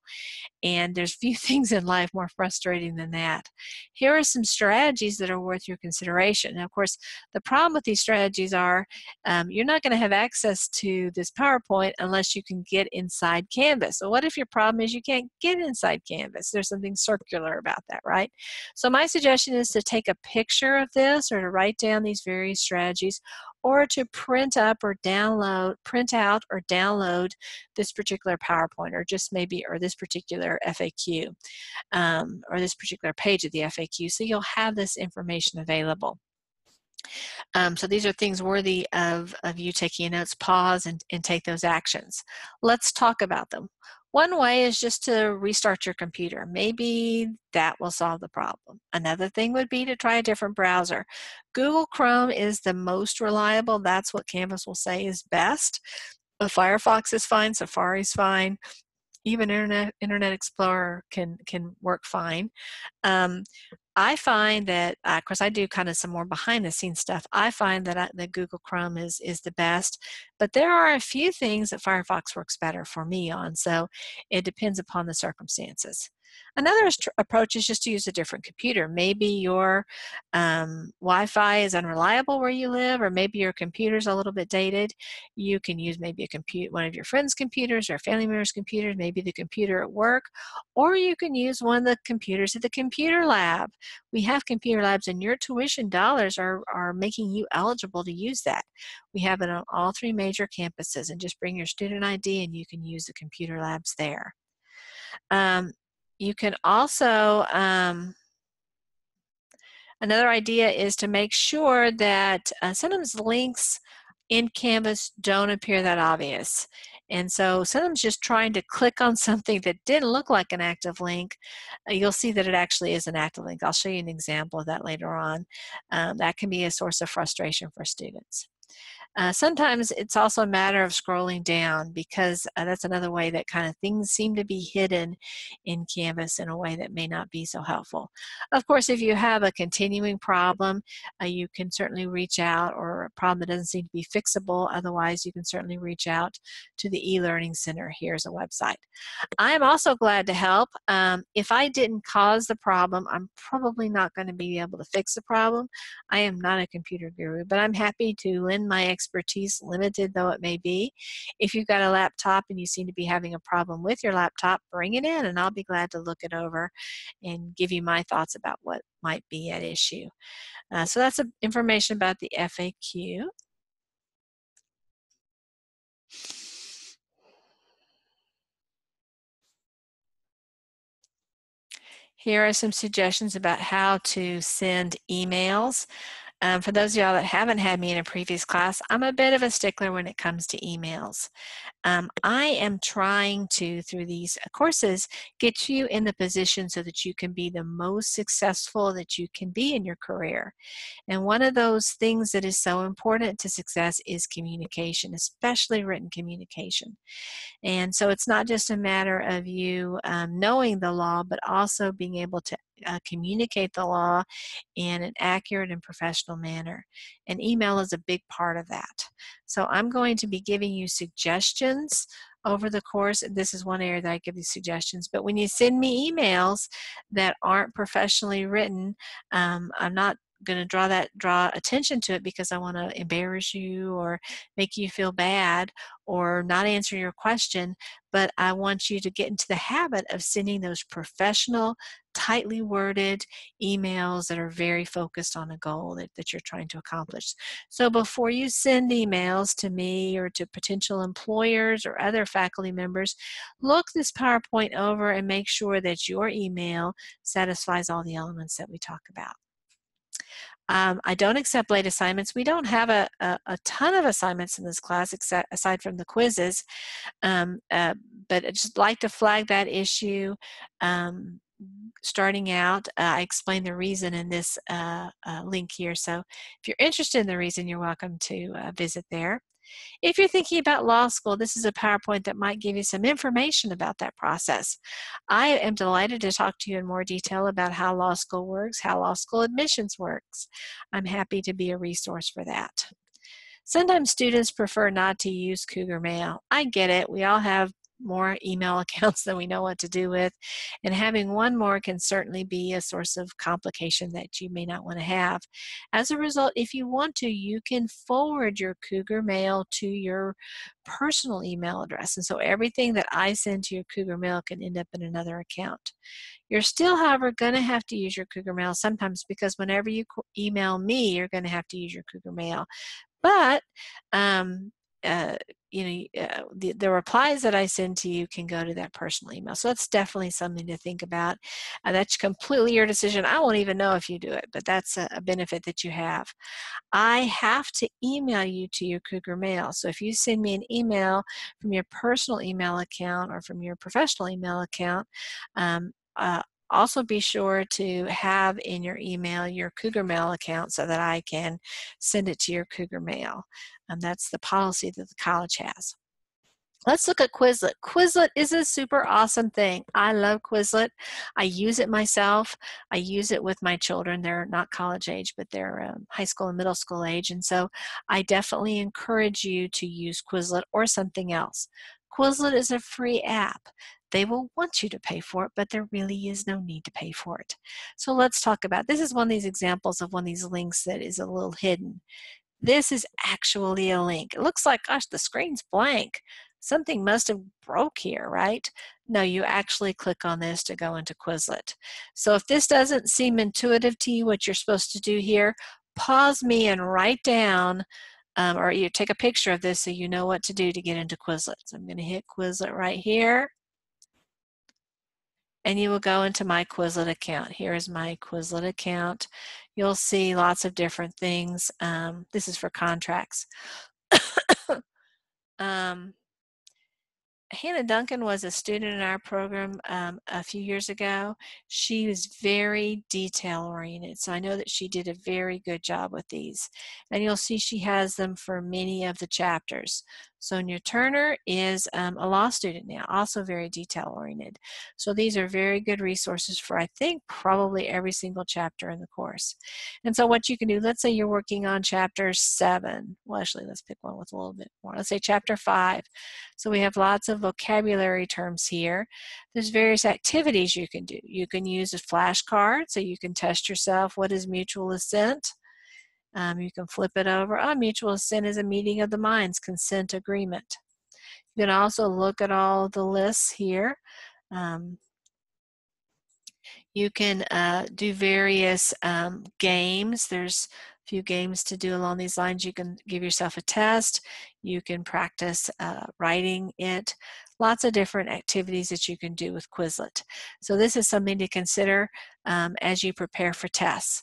And there's few things in life more frustrating than that. Here are some strategies that are worth your consideration. Now, of course, the problem with these strategies are um, you're not going to have access to this PowerPoint unless you can get inside Canvas. So what if your problem is you can't get inside Canvas? There's something circular about that, right? So my suggestion is to take a picture of this or to write down these various strategies or to print up or download, print out or download this particular PowerPoint or just maybe, or this particular FAQ um, or this particular page of the FAQ. So you'll have this information available. Um, so these are things worthy of, of you taking notes, pause and, and take those actions. Let's talk about them. One way is just to restart your computer. Maybe that will solve the problem. Another thing would be to try a different browser. Google Chrome is the most reliable. That's what Canvas will say is best. But Firefox is fine, Safari is fine, even Internet Internet Explorer can can work fine. Um, I find that, uh, of course, I do kind of some more behind the scenes stuff. I find that, I, that Google Chrome is, is the best, but there are a few things that Firefox works better for me on, so it depends upon the circumstances. Another approach is just to use a different computer. Maybe your um, Wi-Fi is unreliable where you live, or maybe your computer's a little bit dated. You can use maybe a compute one of your friends' computers or a family member's computers, maybe the computer at work, or you can use one of the computers at the computer lab. We have computer labs, and your tuition dollars are, are making you eligible to use that. We have it on all three major campuses, and just bring your student ID and you can use the computer labs there. Um, you can also, um, another idea is to make sure that uh, sometimes links in Canvas don't appear that obvious. And so sometimes just trying to click on something that didn't look like an active link, uh, you'll see that it actually is an active link. I'll show you an example of that later on. Um, that can be a source of frustration for students. Uh, sometimes it's also a matter of scrolling down because uh, that's another way that kind of things seem to be hidden in Canvas in a way that may not be so helpful. Of course, if you have a continuing problem, uh, you can certainly reach out or a problem that doesn't seem to be fixable. Otherwise, you can certainly reach out to the e-learning center. Here's a website. I am also glad to help. Um, if I didn't cause the problem, I'm probably not going to be able to fix the problem. I am not a computer guru, but I'm happy to lend my expertise expertise, limited though it may be. If you've got a laptop and you seem to be having a problem with your laptop, bring it in and I'll be glad to look it over and give you my thoughts about what might be at issue. Uh, so that's information about the FAQ. Here are some suggestions about how to send emails. Um, for those of y'all that haven't had me in a previous class, I'm a bit of a stickler when it comes to emails. Um, I am trying to, through these courses, get you in the position so that you can be the most successful that you can be in your career. And one of those things that is so important to success is communication, especially written communication. And so it's not just a matter of you um, knowing the law, but also being able to uh, communicate the law in an accurate and professional manner. And email is a big part of that. So I'm going to be giving you suggestions over the course. This is one area that I give you suggestions. But when you send me emails that aren't professionally written, um, I'm not going to draw that draw attention to it because I want to embarrass you or make you feel bad or not answer your question but I want you to get into the habit of sending those professional tightly worded emails that are very focused on a goal that, that you're trying to accomplish. So before you send emails to me or to potential employers or other faculty members, look this PowerPoint over and make sure that your email satisfies all the elements that we talk about. Um, I don't accept late assignments. We don't have a, a, a, ton of assignments in this class except, aside from the quizzes, um, uh, but I just like to flag that issue. Um, starting out, uh, I explain the reason in this uh, uh link here. So if you're interested in the reason, you're welcome to uh, visit there. If you're thinking about law school, this is a PowerPoint that might give you some information about that process. I am delighted to talk to you in more detail about how law school works, how law school admissions works. I'm happy to be a resource for that. Sometimes students prefer not to use Cougar Mail. I get it. We all have more email accounts than we know what to do with. And having one more can certainly be a source of complication that you may not want to have. As a result, if you want to, you can forward your Cougar Mail to your personal email address. And so everything that I send to your Cougar Mail can end up in another account. You're still, however, going to have to use your Cougar Mail sometimes because whenever you email me, you're going to have to use your Cougar Mail. But um, uh, you know, uh, the, the replies that I send to you can go to that personal email. So that's definitely something to think about. Uh, that's completely your decision. I won't even know if you do it, but that's a, a, benefit that you have. I have to email you to your Cougar Mail. So if you send me an email from your personal email account or from your professional email account, um, uh, also be sure to have in your email your Cougar Mail account so that I can send it to your Cougar Mail. And that's the policy that the college has. Let's look at Quizlet. Quizlet is a super awesome thing. I love Quizlet. I use it myself. I use it with my children. They're not college age, but they're um, high school and middle school age. And so I definitely encourage you to use Quizlet or something else. Quizlet is a free app. They will want you to pay for it, but there really is no need to pay for it. So let's talk about this is one of these examples of one of these links that is a little hidden. This is actually a link. It looks like, gosh, the screen's blank. Something must have broke here, right? No, you actually click on this to go into Quizlet. So if this doesn't seem intuitive to you, what you're supposed to do here, pause me and write down um, or you take a picture of this so you know what to do to get into Quizlet. So I'm going to hit Quizlet right here and you will go into my Quizlet account. Here is my Quizlet account. You'll see lots of different things. Um, this is for contracts. um, Hannah Duncan was a student in our program um, a few years ago. She was very detail oriented, so I know that she did a very good job with these. And you'll see she has them for many of the chapters. Sonia Turner is um, a law student now, also very detail oriented. So these are very good resources for, I think, probably every single chapter in the course. And so what you can do, let's say you're working on chapter seven. Well, actually, let's pick one with a little bit more. Let's say chapter five. So we have lots of vocabulary terms here. There's various activities you can do. You can use a flashcard so you can test yourself. What is mutual assent? Um, you can flip it over. Oh, mutual assent is a meeting of the minds, consent agreement. You can also look at all the lists here. Um, you can uh, do various um, games. There's a few games to do along these lines. You can give yourself a test. You can practice uh, writing it. Lots of different activities that you can do with Quizlet. So this is something to consider um, as you prepare for tests.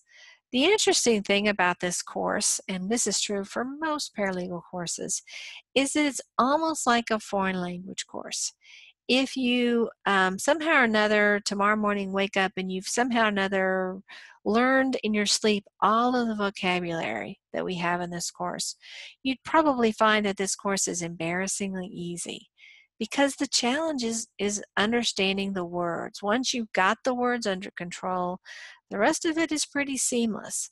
The interesting thing about this course, and this is true for most paralegal courses, is that it's almost like a foreign language course. If you um, somehow or another tomorrow morning wake up and you've somehow or another learned in your sleep all of the vocabulary that we have in this course, you'd probably find that this course is embarrassingly easy because the challenge is, is understanding the words. Once you've got the words under control, the rest of it is pretty seamless.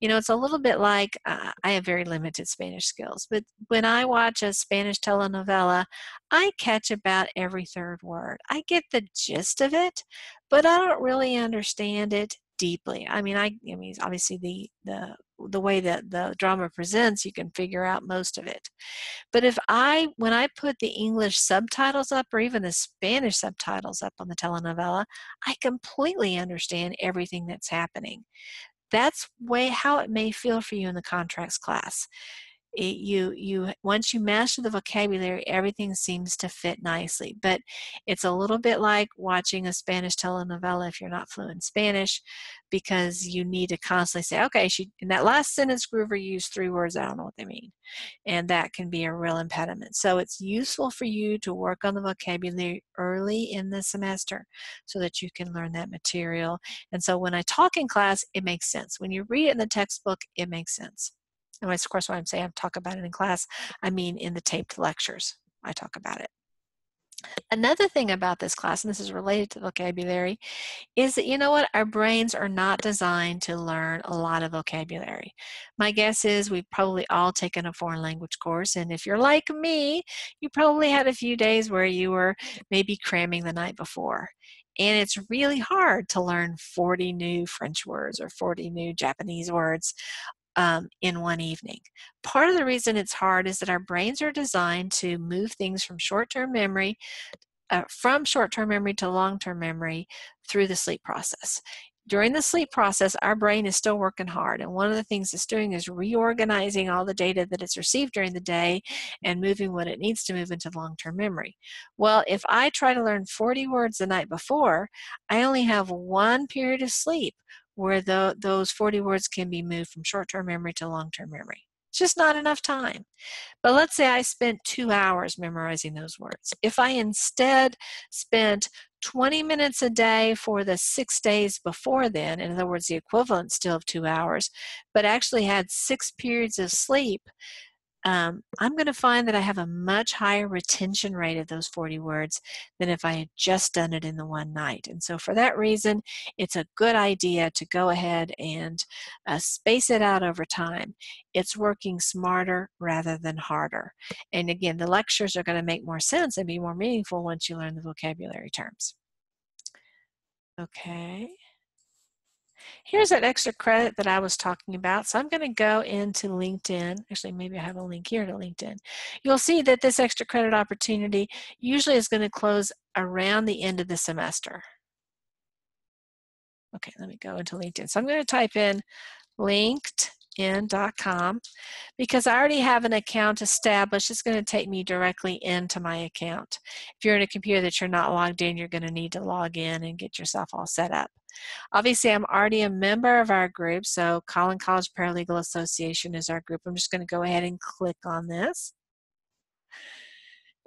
You know, it's a little bit like uh, I have very limited Spanish skills, but when I watch a Spanish telenovela, I catch about every third word. I get the gist of it, but I don't really understand it deeply. I mean, I, I mean, obviously the the the way that the drama presents, you can figure out most of it. But if I, when I put the English subtitles up or even the Spanish subtitles up on the telenovela, I completely understand everything that's happening. That's way how it may feel for you in the contracts class it, you you once you master the vocabulary everything seems to fit nicely but it's a little bit like watching a spanish telenovela if you're not fluent in spanish because you need to constantly say okay she in that last sentence Gruver used three words i don't know what they mean and that can be a real impediment. So it's useful for you to work on the vocabulary early in the semester so that you can learn that material and so when i talk in class it makes sense. When you read it in the textbook it makes sense and of course, when I'm saying I talk about it in class, I mean in the taped lectures. I talk about it. Another thing about this class, and this is related to vocabulary, is that you know what? Our brains are not designed to learn a lot of vocabulary. My guess is we've probably all taken a foreign language course, and if you're like me, you probably had a few days where you were maybe cramming the night before. And it's really hard to learn 40 new French words or 40 new Japanese words um, in one evening. Part of the reason it's hard is that our brains are designed to move things from short term memory. Uh, from short term memory to long term memory through the sleep process during the sleep process, our brain is still working hard. And one of the things it's doing is reorganizing all the data that it's received during the day and moving what it needs to move into long term memory. Well, if I try to learn 40 words the night before, I only have one period of sleep where the, those 40 words can be moved from short-term memory to long-term memory. It's just not enough time. But let's say I spent two hours memorizing those words. If I instead spent 20 minutes a day for the six days before then, in other words, the equivalent still of two hours, but actually had six periods of sleep, um, I'm going to find that I have a much higher retention rate of those 40 words than if I had just done it in the one night. And so for that reason, it's a good idea to go ahead and uh, space it out over time. It's working smarter rather than harder. And again, the lectures are going to make more sense and be more meaningful once you learn the vocabulary terms. Okay. Here's that extra credit that I was talking about. So I'm going to go into LinkedIn. Actually, maybe I have a link here to LinkedIn. You'll see that this extra credit opportunity usually is going to close around the end of the semester. Okay, let me go into LinkedIn. So I'm going to type in linkedin.com because I already have an account established. It's going to take me directly into my account. If you're in a computer that you're not logged in, you're going to need to log in and get yourself all set up. Obviously, I'm already a member of our group, so Collin College Paralegal Association is our group. I'm just going to go ahead and click on this.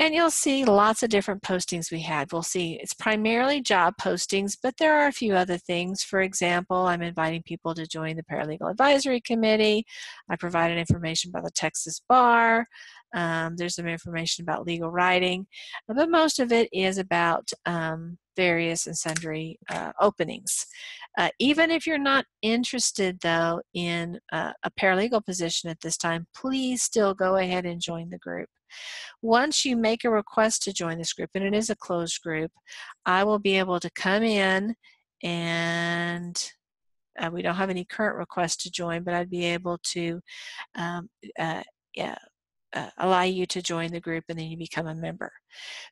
And you'll see lots of different postings we had. We'll see it's primarily job postings, but there are a few other things. For example, I'm inviting people to join the Paralegal Advisory Committee. I provided information about the Texas Bar. Um, there's some information about legal writing, but most of it is about um, various and sundry uh, openings. Uh, even if you're not interested, though, in uh, a paralegal position at this time, please still go ahead and join the group. Once you make a request to join this group, and it is a closed group, I will be able to come in and uh, we don't have any current requests to join, but I'd be able to um, uh, yeah, uh, allow you to join the group and then you become a member.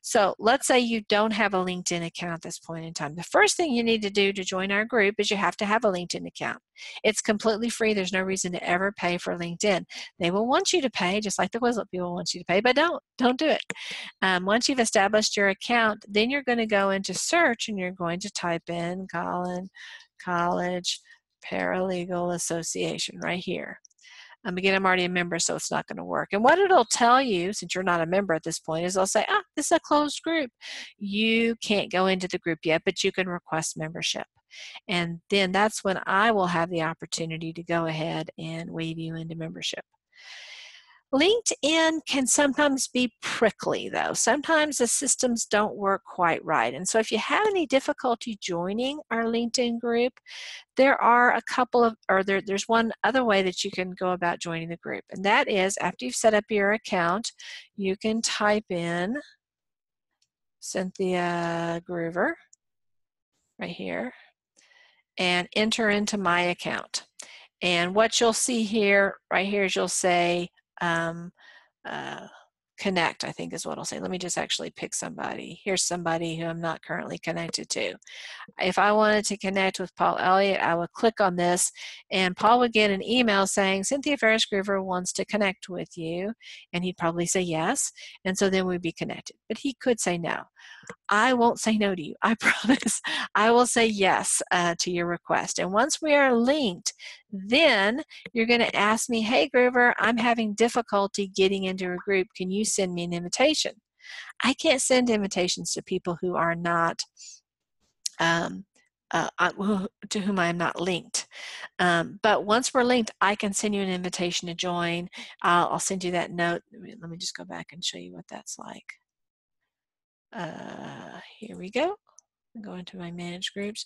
So let's say you don't have a LinkedIn account at this point in time. The first thing you need to do to join our group is you have to have a LinkedIn account. It's completely free. There's no reason to ever pay for LinkedIn. They will want you to pay, just like the Quizlet people want you to pay, but don't. Don't do it. Um, once you've established your account, then you're going to go into search and you're going to type in Collin College Paralegal Association right here. Um, again, I'm already a member, so it's not going to work. And what it'll tell you, since you're not a member at this point, is they'll say, ah, this is a closed group. You can't go into the group yet, but you can request membership. And then that's when I will have the opportunity to go ahead and waive you into membership. LinkedIn can sometimes be prickly though. Sometimes the systems don't work quite right. And so if you have any difficulty joining our LinkedIn group, there are a couple of, or there, there's one other way that you can go about joining the group. And that is after you've set up your account, you can type in Cynthia Gruver right here and enter into my account. And what you'll see here, right here, is you'll say um, uh, connect, I think is what I'll say. Let me just actually pick somebody. Here's somebody who I'm not currently connected to. If I wanted to connect with Paul Elliott, I would click on this and Paul would get an email saying, Cynthia Ferris Gruver wants to connect with you. And he'd probably say yes. And so then we'd be connected. But he could say no. I won't say no to you. I promise. I will say yes uh, to your request. And once we are linked, then you're going to ask me, hey, Gruver, I'm having difficulty getting into a group. Can you send me an invitation? I can't send invitations to people who are not, um, uh, to whom I am not linked. Um, but once we're linked, I can send you an invitation to join. I'll, I'll send you that note. Let me just go back and show you what that's like. Uh, here we go. Go into my manage groups.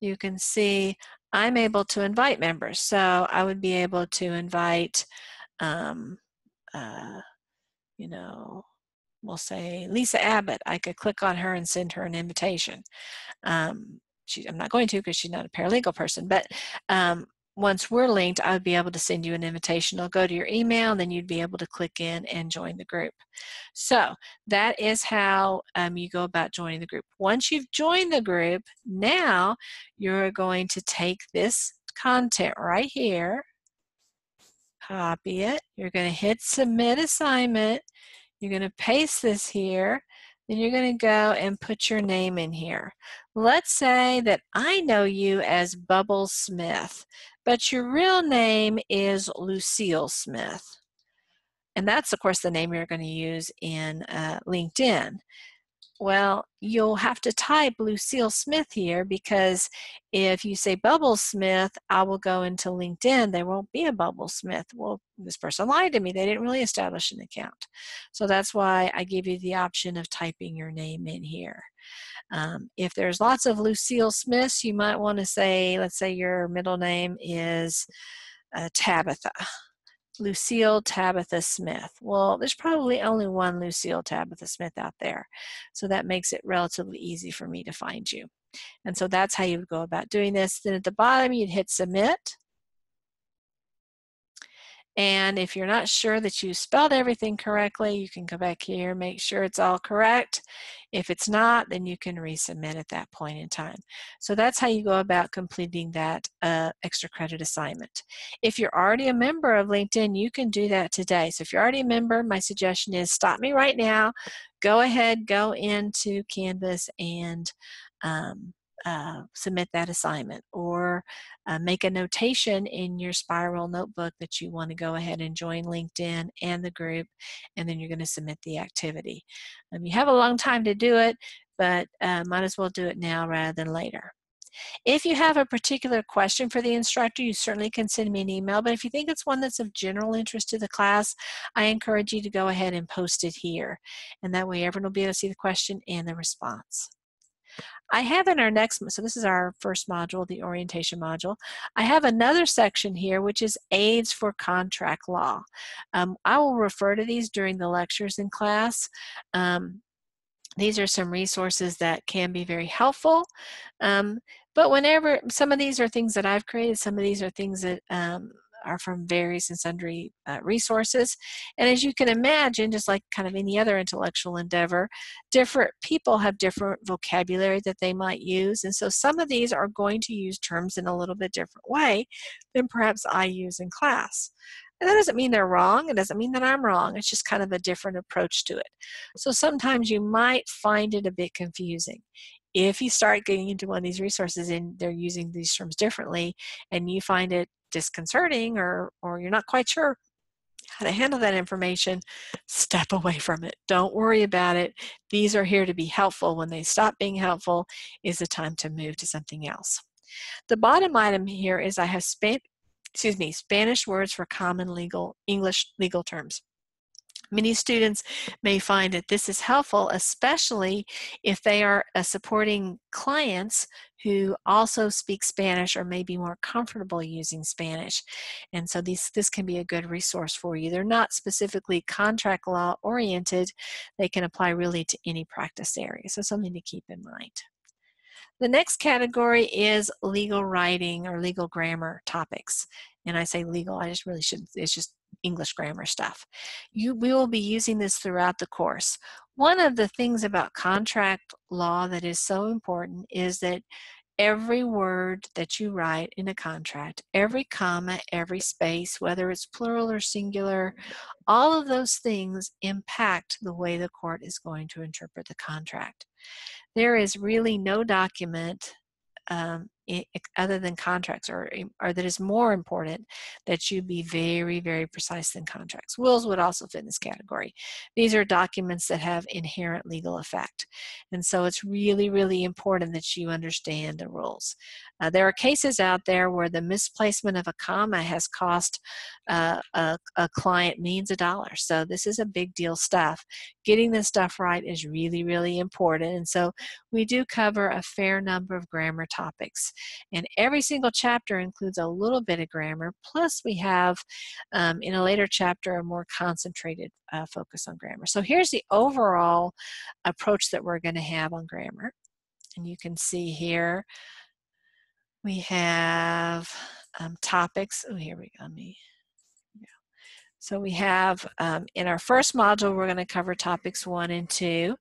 You can see I'm able to invite members. So I would be able to invite, um, uh, you know, we'll say Lisa Abbott. I could click on her and send her an invitation. Um, she, I'm not going to because she's not a paralegal person, but um, once we're linked, I would be able to send you an invitation. I'll go to your email, and then you'd be able to click in and join the group. So that is how um, you go about joining the group. Once you've joined the group, now you're going to take this content right here, copy it. You're going to hit Submit Assignment. You're going to paste this here. Then you're going to go and put your name in here. Let's say that I know you as Bubbles Smith but your real name is Lucille Smith. And that's, of course, the name you're going to use in uh, LinkedIn. Well, you'll have to type Lucille Smith here because if you say Bubble Smith, I will go into LinkedIn. There won't be a Bubble Smith. Well, this person lied to me. They didn't really establish an account. So that's why I give you the option of typing your name in here. Um, if there's lots of Lucille Smiths, you might want to say, let's say your middle name is uh, Tabitha. Lucille Tabitha Smith. Well, there's probably only one Lucille Tabitha Smith out there. So that makes it relatively easy for me to find you. And so that's how you would go about doing this. Then at the bottom, you'd hit submit. And if you're not sure that you spelled everything correctly, you can go back here, make sure it's all correct. If it's not, then you can resubmit at that point in time. So that's how you go about completing that uh, extra credit assignment. If you're already a member of LinkedIn, you can do that today. So if you're already a member, my suggestion is stop me right now, go ahead, go into Canvas and um, uh, submit that assignment or uh, make a notation in your spiral notebook that you want to go ahead and join LinkedIn and the group and then you're going to submit the activity. Um, you have a long time to do it but uh, might as well do it now rather than later. If you have a particular question for the instructor, you certainly can send me an email, but if you think it's one that's of general interest to the class, I encourage you to go ahead and post it here. And that way everyone will be able to see the question and the response. I have in our next, so this is our first module, the orientation module. I have another section here, which is aids for contract law. Um, I will refer to these during the lectures in class. Um, these are some resources that can be very helpful. Um, but whenever, some of these are things that I've created, some of these are things that um, are from various and sundry uh, resources. And as you can imagine, just like kind of any other intellectual endeavor, different people have different vocabulary that they might use. And so some of these are going to use terms in a little bit different way than perhaps I use in class. And that doesn't mean they're wrong. It doesn't mean that I'm wrong. It's just kind of a different approach to it. So sometimes you might find it a bit confusing. If you start getting into one of these resources and they're using these terms differently and you find it disconcerting or, or you're not quite sure how to handle that information, step away from it. Don't worry about it. These are here to be helpful. When they stop being helpful is the time to move to something else. The bottom item here is I have spent excuse me, Spanish words for common legal English legal terms. Many students may find that this is helpful, especially if they are uh, supporting clients who also speak Spanish or may be more comfortable using Spanish. And so these, this can be a good resource for you. They're not specifically contract law oriented. They can apply really to any practice area. So something to keep in mind. The next category is legal writing or legal grammar topics. And I say legal, I just really should, it's just English grammar stuff. You, we will be using this throughout the course. One of the things about contract law that is so important is that every word that you write in a contract, every comma, every space, whether it's plural or singular, all of those things impact the way the court is going to interpret the contract. There is really no document um, other than contracts or, or that is more important that you be very very precise than contracts. Wills would also fit in this category. These are documents that have inherent legal effect and so it's really really important that you understand the rules. Uh, there are cases out there where the misplacement of a comma has cost uh, a, a client millions of dollars so this is a big deal stuff. Getting this stuff right is really really important and so we do cover a fair number of grammar topics and every single chapter includes a little bit of grammar, plus we have um, in a later chapter a more concentrated uh, focus on grammar. So here's the overall approach that we're going to have on grammar. And you can see here we have um, topics. Oh, here we go. Let me so we have um, in our first module, we're going to cover topics one and two.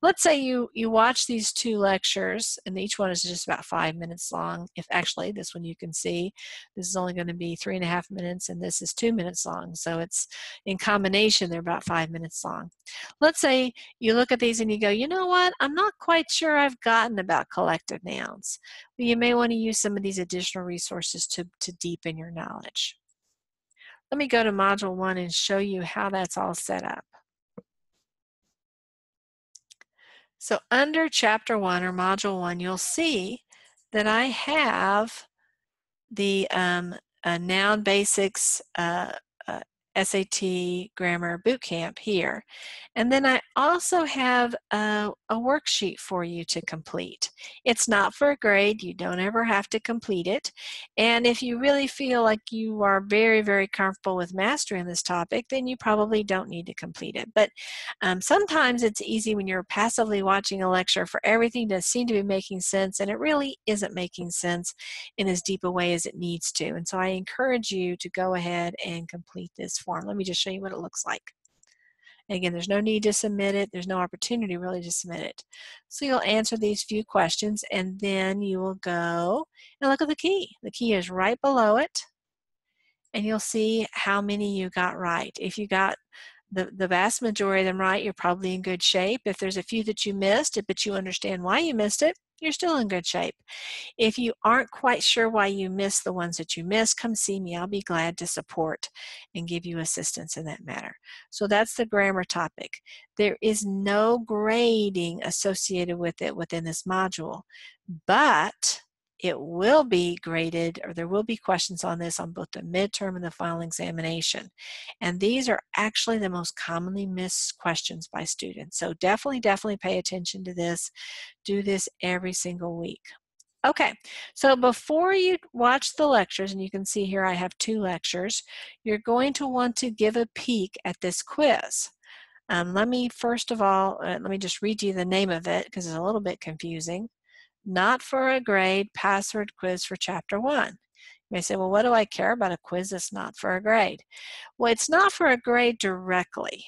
Let's say you, you watch these two lectures and each one is just about five minutes long. If actually this one you can see, this is only going to be three and a half minutes and this is two minutes long. So it's in combination, they're about five minutes long. Let's say you look at these and you go, you know what, I'm not quite sure I've gotten about collective nouns. Well, you may want to use some of these additional resources to, to deepen your knowledge. Let me go to module one and show you how that's all set up. So under chapter one or module one, you'll see that I have the um, noun basics uh, SAT Grammar Bootcamp here. And then I also have a, a, worksheet for you to complete. It's not for a grade, you don't ever have to complete it. And if you really feel like you are very, very comfortable with mastering this topic, then you probably don't need to complete it. But um, sometimes it's easy when you're passively watching a lecture for everything to seem to be making sense, and it really isn't making sense in as deep a way as it needs to. And so I encourage you to go ahead and complete this form. Let me just show you what it looks like. Again, there's no need to submit it. There's no opportunity really to submit it. So you'll answer these few questions and then you will go and look at the key. The key is right below it and you'll see how many you got right. If you got the, the vast majority of them right, you're probably in good shape. If there's a few that you missed, it, but you understand why you missed it, you're still in good shape. If you aren't quite sure why you missed the ones that you missed, come see me. I'll be glad to support and give you assistance in that matter. So that's the grammar topic. There is no grading associated with it within this module, but it will be graded or there will be questions on this on both the midterm and the final examination. And these are actually the most commonly missed questions by students. So definitely, definitely pay attention to this. Do this every single week. Okay, so before you watch the lectures, and you can see here I have two lectures, you're going to want to give a peek at this quiz. Um, let me first of all, uh, let me just read you the name of it because it's a little bit confusing not for a grade password quiz for chapter one. You may say, well, what do I care about a quiz that's not for a grade? Well, it's not for a grade directly.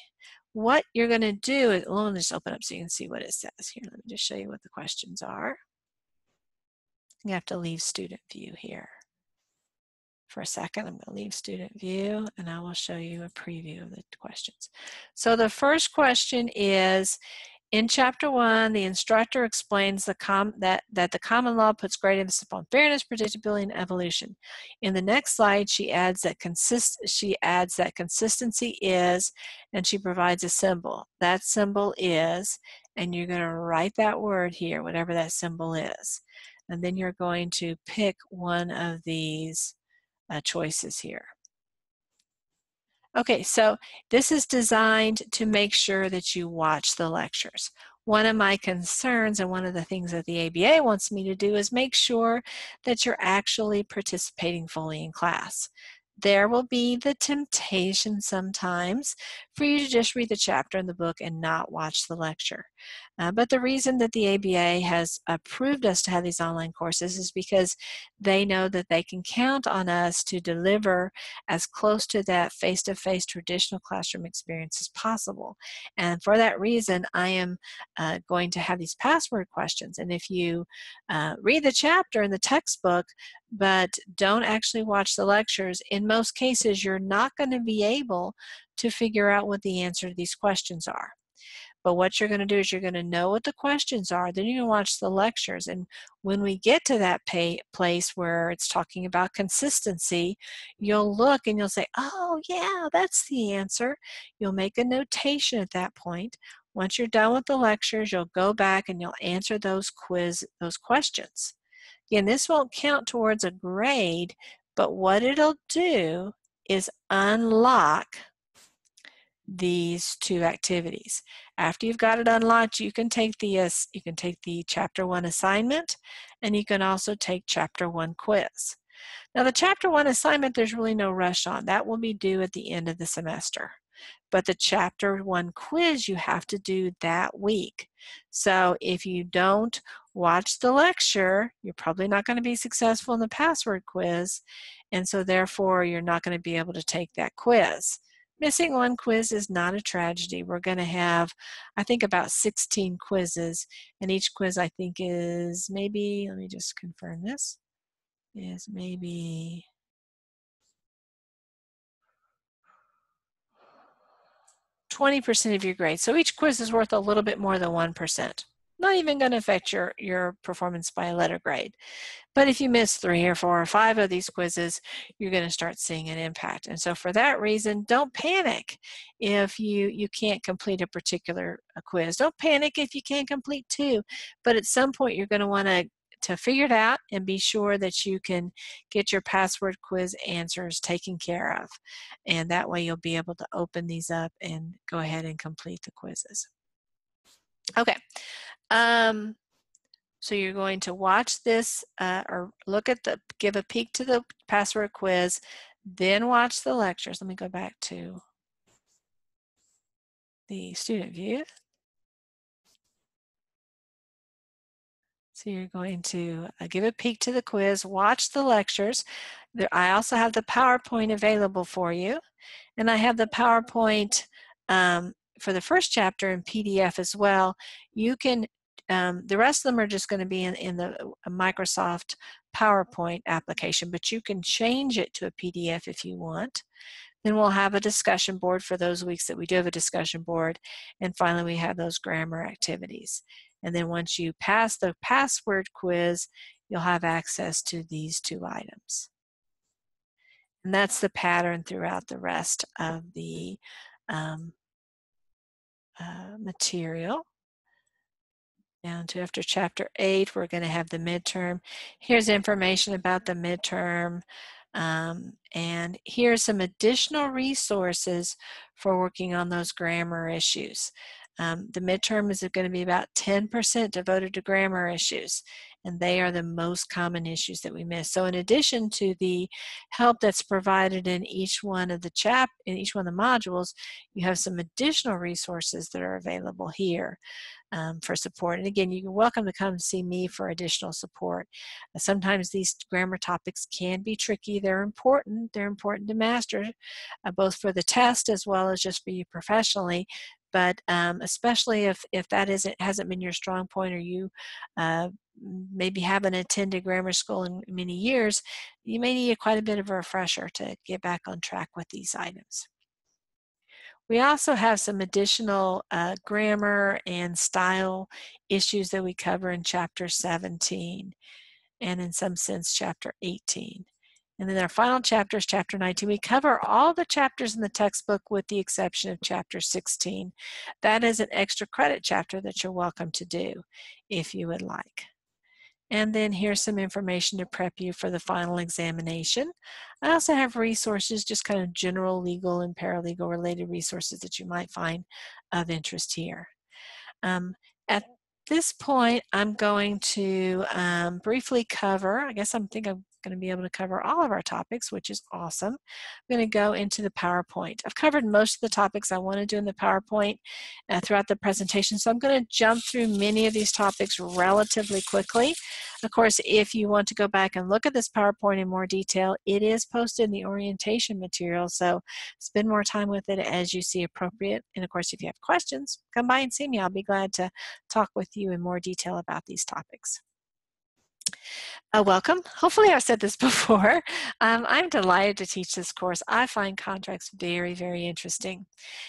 What you're going to do is, let me just open up so you can see what it says here. Let me just show you what the questions are. You have to leave student view here. For a second, I'm going to leave student view and I will show you a preview of the questions. So the first question is, in chapter one, the instructor explains the com that, that the common law puts great emphasis upon fairness, predictability, and evolution. In the next slide, she adds that consist she adds that consistency is, and she provides a symbol. That symbol is, and you're going to write that word here, whatever that symbol is. And then you're going to pick one of these uh, choices here. Okay, so this is designed to make sure that you watch the lectures. One of my concerns and one of the things that the ABA wants me to do is make sure that you're actually participating fully in class there will be the temptation sometimes for you to just read the chapter in the book and not watch the lecture. Uh, but the reason that the ABA has approved us to have these online courses is because they know that they can count on us to deliver as close to that face-to-face traditional classroom experience as possible. And for that reason, I am uh, going to have these password questions. And if you uh, read the chapter in the textbook, but don't actually watch the lectures, in most cases, you're not going to be able to figure out what the answer to these questions are. But what you're going to do is you're going to know what the questions are, then you're going to watch the lectures. And when we get to that pay, place where it's talking about consistency, you'll look and you'll say, oh, yeah, that's the answer. You'll make a notation at that point. Once you're done with the lectures, you'll go back and you'll answer those quiz, those questions. Again, this won't count towards a grade, but what it'll do is unlock these two activities. After you've got it unlocked, you can take the uh, you can take the chapter 1 assignment and you can also take chapter 1 quiz. Now the chapter 1 assignment there's really no rush on. That will be due at the end of the semester. But the chapter 1 quiz you have to do that week. So if you don't watch the lecture, you're probably not going to be successful in the password quiz, and so therefore you're not going to be able to take that quiz. Missing one quiz is not a tragedy. We're going to have, I think, about 16 quizzes, and each quiz I think is maybe, let me just confirm this, is maybe 20% of your grade. So each quiz is worth a little bit more than 1% not even going to affect your, your performance by a letter grade. But if you miss three or four or five of these quizzes, you're going to start seeing an impact. And so for that reason, don't panic if you, you can't complete a particular a quiz. Don't panic if you can't complete two. But at some point, you're going to want to to figure it out and be sure that you can get your password quiz answers taken care of. And that way you'll be able to open these up and go ahead and complete the quizzes. Okay, um, so you're going to watch this uh, or look at the, give a peek to the password quiz, then watch the lectures. Let me go back to the student view. So you're going to uh, give a peek to the quiz, watch the lectures. There, I also have the PowerPoint available for you. And I have the PowerPoint um, for the first chapter in PDF as well. You can um, the rest of them are just going to be in, in the uh, Microsoft PowerPoint application, but you can change it to a PDF if you want. Then we'll have a discussion board for those weeks that we do have a discussion board. And finally, we have those grammar activities. And then once you pass the password quiz, you'll have access to these two items. And that's the pattern throughout the rest of the um, uh, material. Down to after chapter 8, we're going to have the midterm. Here's information about the midterm. Um, and here's some additional resources for working on those grammar issues. Um, the midterm is going to be about 10% devoted to grammar issues, and they are the most common issues that we miss. So in addition to the help that's provided in each one of the chap in each one of the modules, you have some additional resources that are available here. Um, for support. And again, you're welcome to come see me for additional support. Sometimes these grammar topics can be tricky. They're important. They're important to master, uh, both for the test as well as just for you professionally but um, especially if if that isn't hasn't been your strong point or you uh, maybe haven't attended grammar school in many years you may need quite a bit of a refresher to get back on track with these items we also have some additional uh, grammar and style issues that we cover in chapter 17 and in some sense chapter 18 and then our final chapter is chapter 19. We cover all the chapters in the textbook with the exception of chapter 16. That is an extra credit chapter that you're welcome to do if you would like. And then here's some information to prep you for the final examination. I also have resources, just kind of general legal and paralegal related resources that you might find of interest here. Um, at this point, I'm going to um, briefly cover, I guess I'm thinking I'm going to be able to cover all of our topics, which is awesome. I'm going to go into the PowerPoint. I've covered most of the topics I want to do in the PowerPoint uh, throughout the presentation, so I'm going to jump through many of these topics relatively quickly. Of course, if you want to go back and look at this PowerPoint in more detail, it is posted in the orientation material, so spend more time with it as you see appropriate. And of course, if you have questions, come by and see me. I'll be glad to talk with you in more detail about these topics. Uh, welcome. Hopefully I've said this before. Um, I'm delighted to teach this course. I find contracts very, very interesting.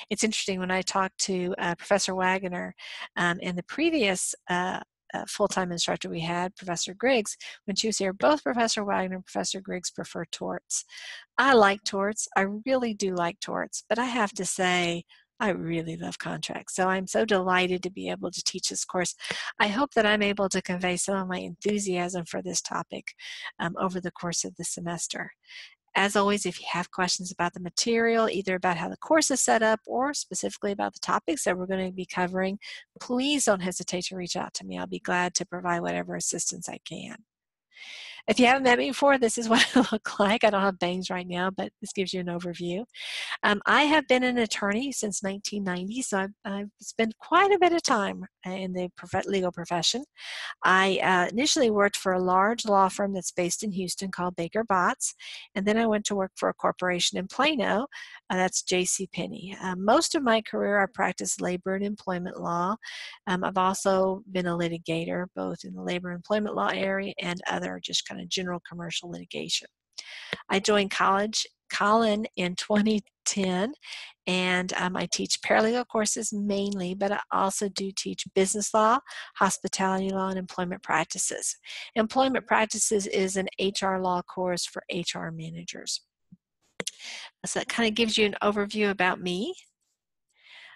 It's interesting when I talked to uh, Professor Wagoner um, in the previous uh, uh, full-time instructor we had, Professor Griggs, when she was here, both Professor Wagner and Professor Griggs prefer torts. I like torts. I really do like torts, but I have to say I really love contracts. So I'm so delighted to be able to teach this course. I hope that I'm able to convey some of my enthusiasm for this topic um, over the course of the semester. As always, if you have questions about the material, either about how the course is set up or specifically about the topics that we're going to be covering, please don't hesitate to reach out to me. I'll be glad to provide whatever assistance I can. If you haven't met me before, this is what I look like. I don't have bangs right now, but this gives you an overview. Um, I have been an attorney since 1990, so I've, I've spent quite a bit of time in the legal profession. I uh, initially worked for a large law firm that's based in Houston called Baker Botts, and then I went to work for a corporation in Plano, uh, that's J.C. Penney. Uh, most of my career, I practiced labor and employment law. Um, I've also been a litigator, both in the labor and employment law area and other just kind of general commercial litigation. I joined college Collin in 2010 and um, I teach paralegal courses mainly, but I also do teach business law, hospitality law, and employment practices. Employment practices is an HR law course for HR managers. So that kind of gives you an overview about me.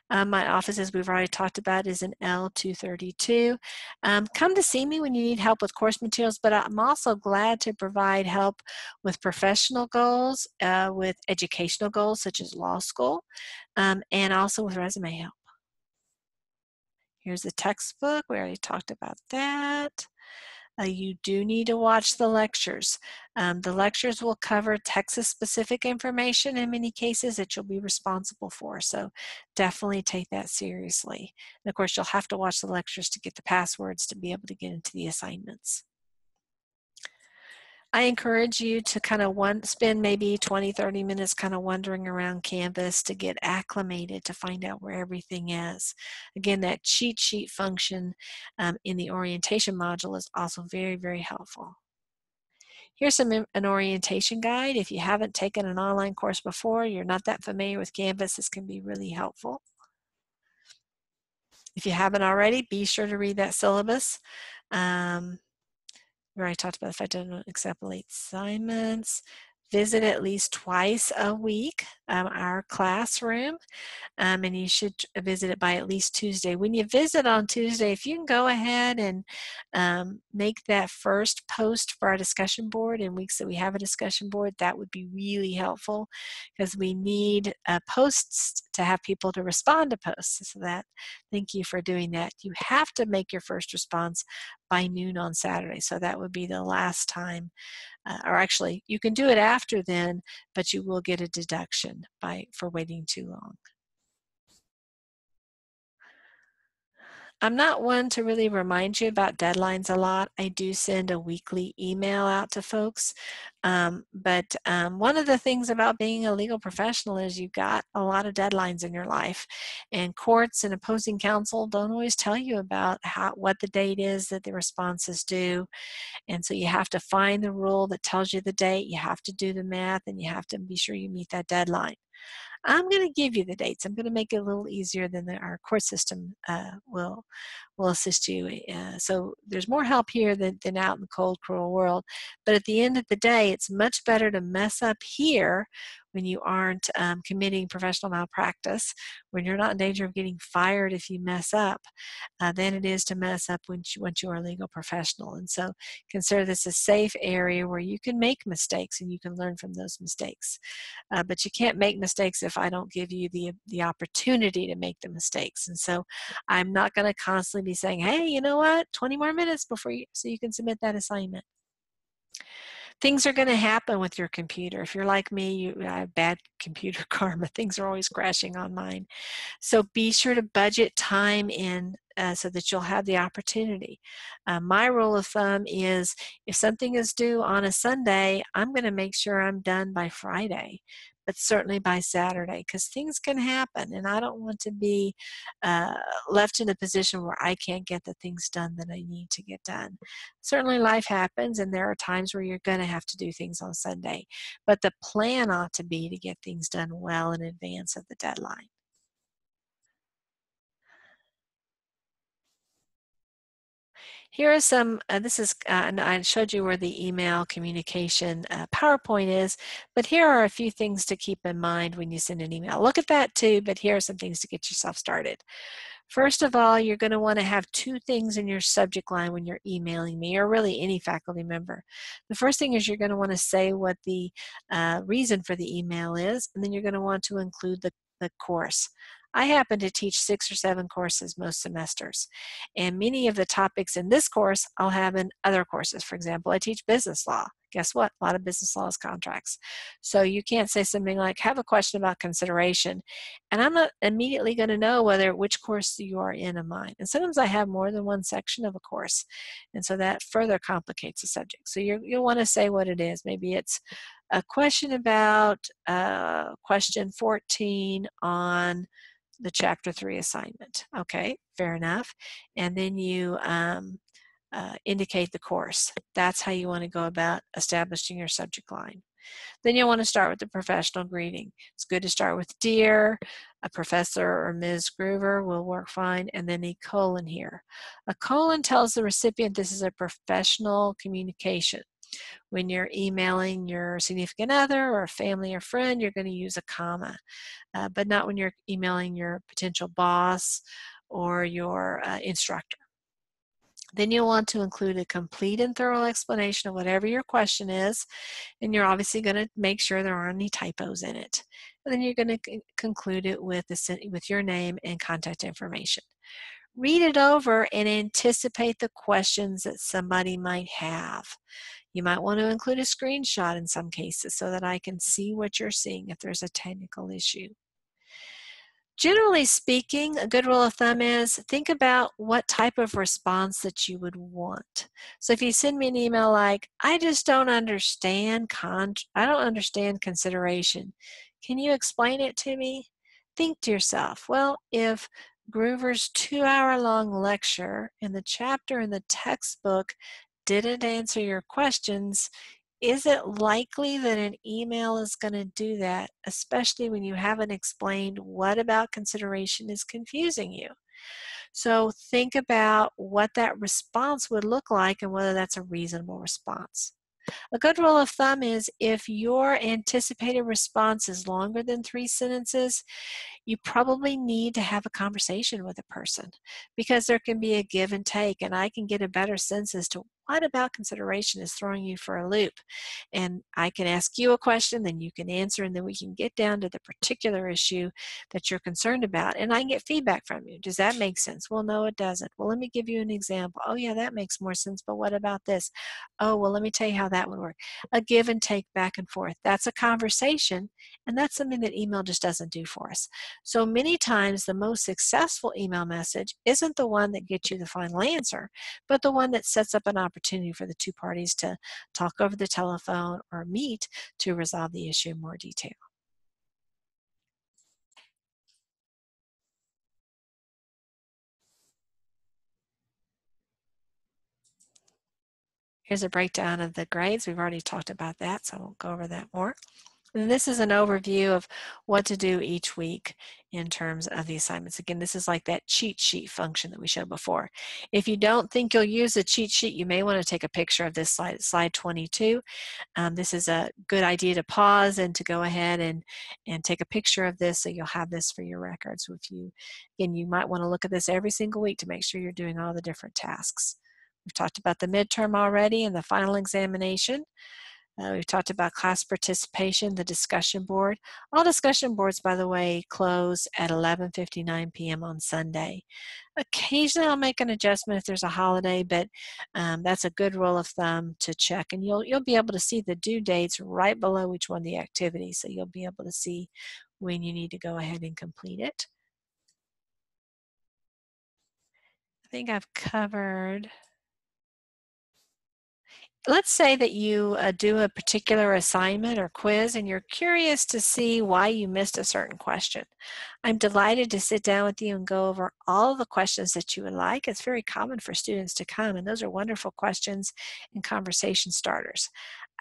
Um, my office, as we've already talked about, is in L232. Um, come to see me when you need help with course materials, but I'm also glad to provide help with professional goals, uh, with educational goals such as law school, um, and also with resume help. Here's the textbook. We already talked about that. Uh, you do need to watch the lectures. Um, the lectures will cover Texas specific information in many cases that you'll be responsible for. So definitely take that seriously. And of course, you'll have to watch the lectures to get the passwords to be able to get into the assignments. I encourage you to kind of one, spend maybe 20, 30 minutes kind of wandering around Canvas to get acclimated to find out where everything is. Again, that cheat sheet function um, in the orientation module is also very, very helpful. Here's some an orientation guide. If you haven't taken an online course before, you're not that familiar with Canvas, this can be really helpful. If you haven't already, be sure to read that syllabus. Um, we I talked about if I example eight assignments, visit at least twice a week um, our classroom um, and you should visit it by at least Tuesday. When you visit on Tuesday, if you can go ahead and um, make that first post for our discussion board in weeks that we have a discussion board, that would be really helpful because we need uh, posts to have people to respond to posts. So that, thank you for doing that. You have to make your first response by noon on Saturday. So that would be the last time, uh, or actually you can do it after then, but you will get a deduction by for waiting too long. I'm not one to really remind you about deadlines a lot. I do send a weekly email out to folks. Um, but um, one of the things about being a legal professional is you've got a lot of deadlines in your life. And courts and opposing counsel don't always tell you about how, what the date is that the response is due. And so you have to find the rule that tells you the date, you have to do the math, and you have to be sure you meet that deadline. I'm going to give you the dates. I'm going to make it a little easier than the, our court system uh, will will assist you. Uh, so there's more help here than, than out in the cold, cruel world. But at the end of the day, it's much better to mess up here when you aren't um, committing professional malpractice, when you're not in danger of getting fired if you mess up, uh, than it is to mess up when you, once you are a legal professional. And so consider this a safe area where you can make mistakes and you can learn from those mistakes. Uh, but you can't make mistakes if I don't give you the, the opportunity to make the mistakes. And so I'm not going to constantly be saying, hey, you know what, 20 more minutes before you, so you can submit that assignment. Things are going to happen with your computer. If you're like me, you have bad computer karma. Things are always crashing on mine. So be sure to budget time in uh, so that you'll have the opportunity. Uh, my rule of thumb is if something is due on a Sunday, I'm going to make sure I'm done by Friday but certainly by Saturday because things can happen and I don't want to be uh, left in a position where I can't get the things done that I need to get done. Certainly life happens and there are times where you're going to have to do things on Sunday, but the plan ought to be to get things done well in advance of the deadline. Here are some, uh, this is, uh, and I showed you where the email communication uh, PowerPoint is, but here are a few things to keep in mind when you send an email. Look at that too, but here are some things to get yourself started. First of all, you're going to want to have two things in your subject line when you're emailing me, or really any faculty member. The first thing is you're going to want to say what the uh, reason for the email is, and then you're going to want to include the, the course. I happen to teach six or seven courses most semesters, and many of the topics in this course I'll have in other courses. For example, I teach business law. Guess what? A lot of business law is contracts. So you can't say something like, have a question about consideration, and I'm not immediately going to know whether which course you are in of mine. And sometimes I have more than one section of a course, and so that further complicates the subject. So you you'll want to say what it is. Maybe it's a question about uh, question 14 on the chapter three assignment. Okay, fair enough. And then you um, uh, indicate the course. That's how you want to go about establishing your subject line. Then you'll want to start with the professional greeting. It's good to start with dear, a professor or Ms. Gruver will work fine, and then a colon here. A colon tells the recipient this is a professional communication. When you're emailing your significant other or a family or friend, you're going to use a comma, uh, but not when you're emailing your potential boss or your uh, instructor. Then you'll want to include a complete and thorough explanation of whatever your question is, and you're obviously going to make sure there aren't any typos in it. And then you're going to conclude it with, the, with your name and contact information. Read it over and anticipate the questions that somebody might have. You might want to include a screenshot in some cases so that I can see what you're seeing if there's a technical issue. Generally speaking, a good rule of thumb is think about what type of response that you would want. So if you send me an email like, I just don't understand con I don't understand consideration. Can you explain it to me? Think to yourself, well, if Gruver's two hour long lecture in the chapter in the textbook didn't answer your questions, is it likely that an email is going to do that, especially when you haven't explained what about consideration is confusing you? So think about what that response would look like and whether that's a reasonable response. A good rule of thumb is if your anticipated response is longer than three sentences, you probably need to have a conversation with a person because there can be a give and take, and I can get a better sense as to what about consideration is throwing you for a loop? And I can ask you a question, then you can answer, and then we can get down to the particular issue that you're concerned about. And I can get feedback from you. Does that make sense? Well, no, it doesn't. Well, let me give you an example. Oh, yeah, that makes more sense, but what about this? Oh, well, let me tell you how that would work. A give and take back and forth. That's a conversation, and that's something that email just doesn't do for us. So many times, the most successful email message isn't the one that gets you the final answer, but the one that sets up an opportunity opportunity for the two parties to talk over the telephone or meet to resolve the issue in more detail. Here's a breakdown of the grades. We've already talked about that, so I won't go over that more. And this is an overview of what to do each week in terms of the assignments. Again, this is like that cheat sheet function that we showed before. If you don't think you'll use a cheat sheet, you may want to take a picture of this slide, slide 22. Um, this is a good idea to pause and to go ahead and, and take a picture of this so you'll have this for your records. If you, again, you might want to look at this every single week to make sure you're doing all the different tasks. We've talked about the midterm already and the final examination. Uh, we've talked about class participation, the discussion board. All discussion boards, by the way, close at 11.59 p.m. on Sunday. Occasionally I'll make an adjustment if there's a holiday, but um, that's a good rule of thumb to check. And you'll, you'll be able to see the due dates right below each one of the activities, so you'll be able to see when you need to go ahead and complete it. I think I've covered let's say that you uh, do a particular assignment or quiz and you're curious to see why you missed a certain question. I'm delighted to sit down with you and go over all the questions that you would like. It's very common for students to come and those are wonderful questions and conversation starters.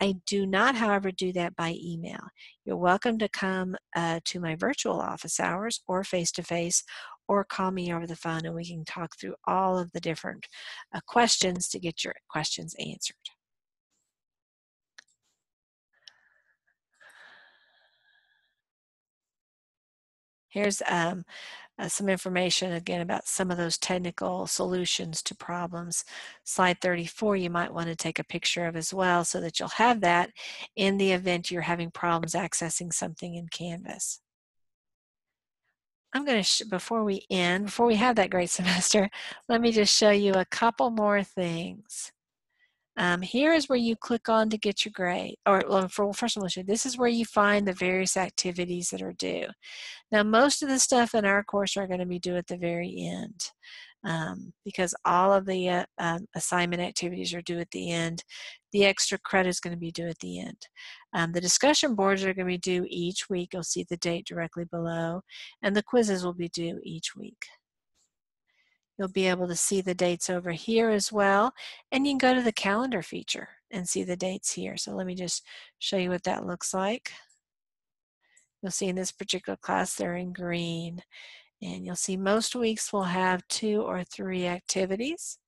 I do not, however, do that by email. You're welcome to come uh, to my virtual office hours or face-to-face or call me over the phone and we can talk through all of the different uh, questions to get your questions answered. Here's um, uh, some information again about some of those technical solutions to problems. Slide 34 you might want to take a picture of as well so that you'll have that in the event you're having problems accessing something in Canvas. I'm going to, before we end, before we have that great semester, let me just show you a couple more things. Um, here is where you click on to get your grade. Or well, for, first of all, this is where you find the various activities that are due. Now, most of the stuff in our course are going to be due at the very end. Um, because all of the uh, um, assignment activities are due at the end. The extra credit is going to be due at the end. Um, the discussion boards are going to be due each week. You'll see the date directly below. And the quizzes will be due each week. You'll be able to see the dates over here as well. And you can go to the calendar feature and see the dates here. So let me just show you what that looks like. You'll see in this particular class they're in green. And you'll see most weeks will have two or three activities.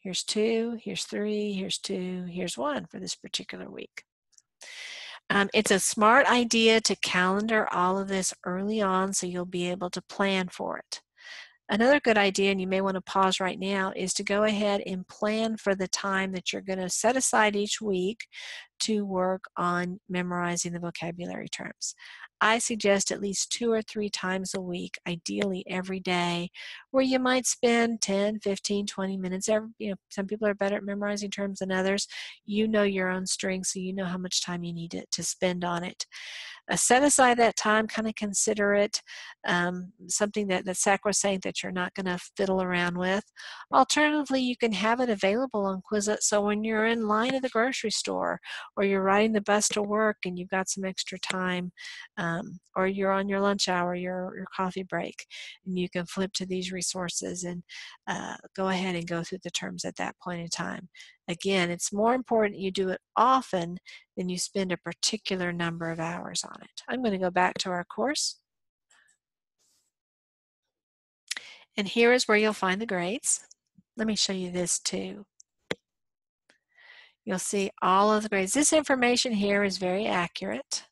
Here's two, here's three, here's two, here's one for this particular week. Um, it's a smart idea to calendar all of this early on so you'll be able to plan for it. Another good idea, and you may want to pause right now, is to go ahead and plan for the time that you're going to set aside each week to work on memorizing the vocabulary terms. I suggest at least two or three times a week, ideally every day, where you might spend 10, 15, 20 minutes. Every, you know, some people are better at memorizing terms than others. You know your own strengths, so you know how much time you need to, to spend on it uh, set aside that time, kind of consider it um, something that, that's sacrosanct that you're not going to fiddle around with. Alternatively, you can have it available on Quizlet so when you're in line at the grocery store or you're riding the bus to work and you've got some extra time um, or you're on your lunch hour, your, your coffee break, and you can flip to these resources and uh, go ahead and go through the terms at that point in time. Again, it's more important you do it often than you spend a particular number of hours on it. I'm going to go back to our course. And here is where you'll find the grades. Let me show you this too. You'll see all of the grades. This information here is very accurate.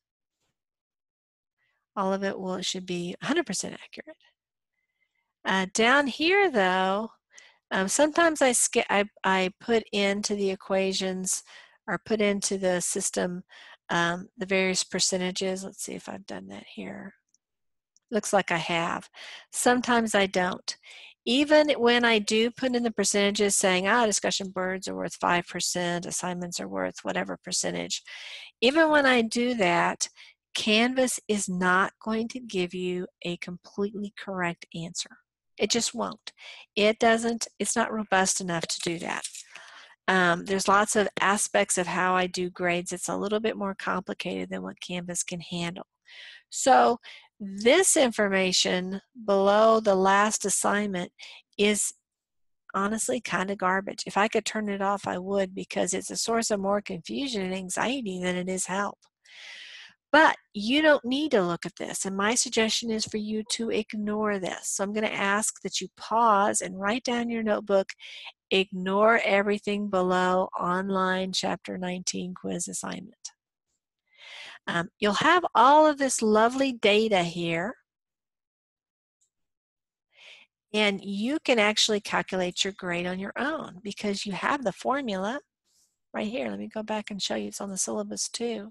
All of it will should be 100% accurate. Uh, down here though, um, sometimes I, I, I put into the equations or put into the system um, the various percentages. Let's see if I've done that here. Looks like I have. Sometimes I don't. Even when I do put in the percentages saying, ah, discussion boards are worth 5%, assignments are worth whatever percentage, even when I do that, Canvas is not going to give you a completely correct answer. It just won't. It doesn't, it's not robust enough to do that. Um, there's lots of aspects of how I do grades. It's a little bit more complicated than what Canvas can handle. So this information below the last assignment is honestly kind of garbage. If I could turn it off, I would because it's a source of more confusion and anxiety than it is help. But you don't need to look at this. And my suggestion is for you to ignore this. So I'm going to ask that you pause and write down your notebook. Ignore everything below online chapter 19 quiz assignment. Um, you'll have all of this lovely data here. And you can actually calculate your grade on your own because you have the formula right here. Let me go back and show you. It's on the syllabus too.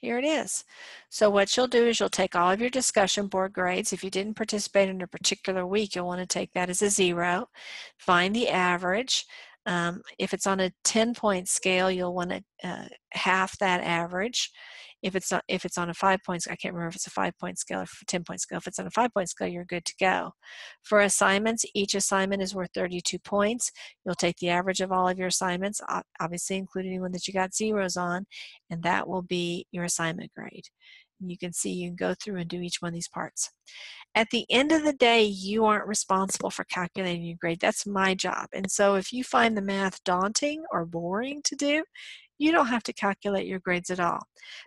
Here it is. So what you'll do is you'll take all of your discussion board grades. If you didn't participate in a particular week, you'll want to take that as a zero. Find the average. Um, if it's on a 10 point scale, you'll want to uh, half that average. If it's not, if it's on a five points, I can't remember if it's a five point scale or a 10 point scale. If it's on a five point scale, you're good to go. For assignments, each assignment is worth 32 points. You'll take the average of all of your assignments, obviously including one that you got zeros on, and that will be your assignment grade. You can see you can go through and do each one of these parts. At the end of the day, you aren't responsible for calculating your grade. That's my job. And so if you find the math daunting or boring to do, you don't have to calculate your grades at all.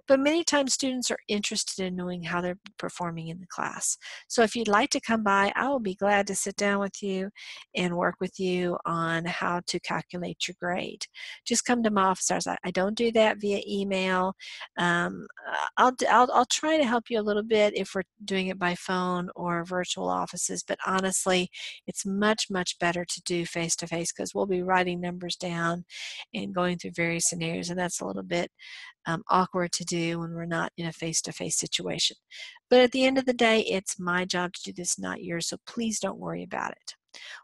But many times students are interested in knowing how they're performing in the class. So if you'd like to come by, I will be glad to sit down with you and work with you on how to calculate your grade. Just come to my office hours. I don't do that via email. Um, I'll, I'll, I'll try to help you a little bit if we're doing it by phone or virtual offices, but honestly, it's much, much better to do face-to-face because we'll be writing numbers down and going through various scenarios and that's a little bit um, awkward to do when we're not in a face-to-face situation. But at the end of the day, it's my job to do this, not yours, so please don't worry about it.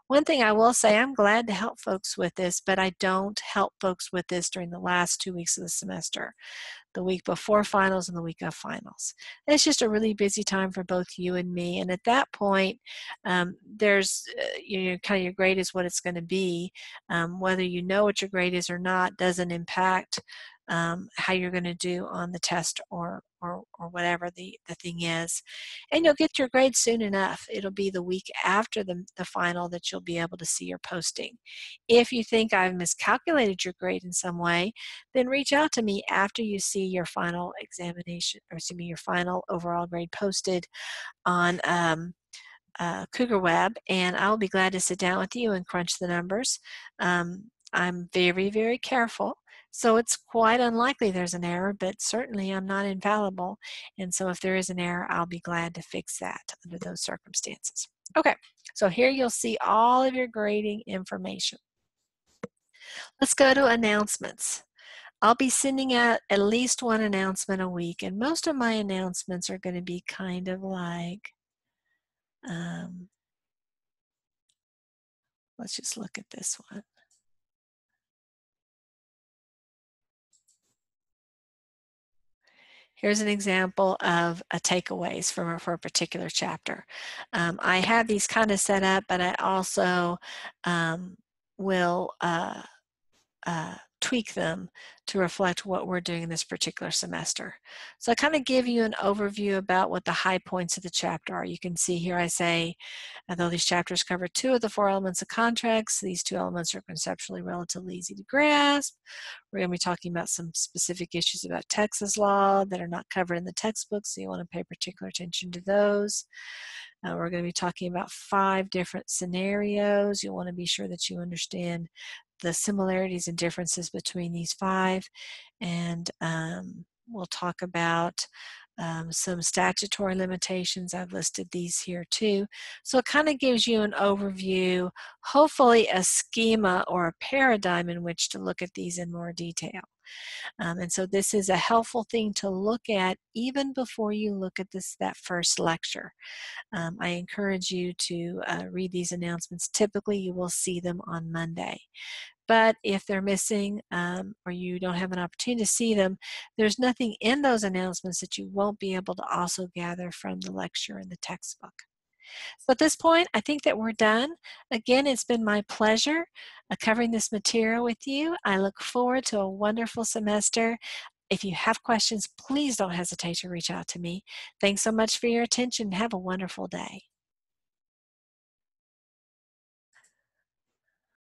One thing I will say, I'm glad to help folks with this, but I don't help folks with this during the last two weeks of the semester the week before finals and the week of finals. It's just a really busy time for both you and me. And at that point, um, there's uh, you know, kind of your grade is what it's going to be. Um, whether you know what your grade is or not doesn't impact um, how you're going to do on the test or, or, or whatever the, the thing is. And you'll get your grade soon enough. It'll be the week after the, the final that you'll be able to see your posting. If you think I've miscalculated your grade in some way, then reach out to me after you see your final examination, or excuse me, your final overall grade posted on um, uh, Cougar Web, and I'll be glad to sit down with you and crunch the numbers. Um, I'm very, very careful so it's quite unlikely there's an error, but certainly I'm not infallible. And so if there is an error, I'll be glad to fix that under those circumstances. Okay, so here you'll see all of your grading information. Let's go to announcements. I'll be sending out at least one announcement a week, and most of my announcements are going to be kind of like, um, let's just look at this one. Here's an example of a takeaways from for a particular chapter. Um, I have these kind of set up, but I also um, will uh, uh, tweak them to reflect what we're doing in this particular semester. So I kind of give you an overview about what the high points of the chapter are. You can see here I say, although these chapters cover two of the four elements of contracts, these two elements are conceptually relatively easy to grasp. We're going to be talking about some specific issues about Texas law that are not covered in the textbook, so you want to pay particular attention to those. Uh, we're going to be talking about five different scenarios. You'll want to be sure that you understand the similarities and differences between these five. And um, we'll talk about um, some statutory limitations. I've listed these here too. So it kind of gives you an overview, hopefully a schema or a paradigm in which to look at these in more detail. Um, and so this is a helpful thing to look at even before you look at this that first lecture. Um, I encourage you to uh, read these announcements. Typically you will see them on Monday. But if they're missing um, or you don't have an opportunity to see them, there's nothing in those announcements that you won't be able to also gather from the lecture and the textbook. So at this point, I think that we're done. Again, it's been my pleasure uh, covering this material with you. I look forward to a wonderful semester. If you have questions, please don't hesitate to reach out to me. Thanks so much for your attention. Have a wonderful day.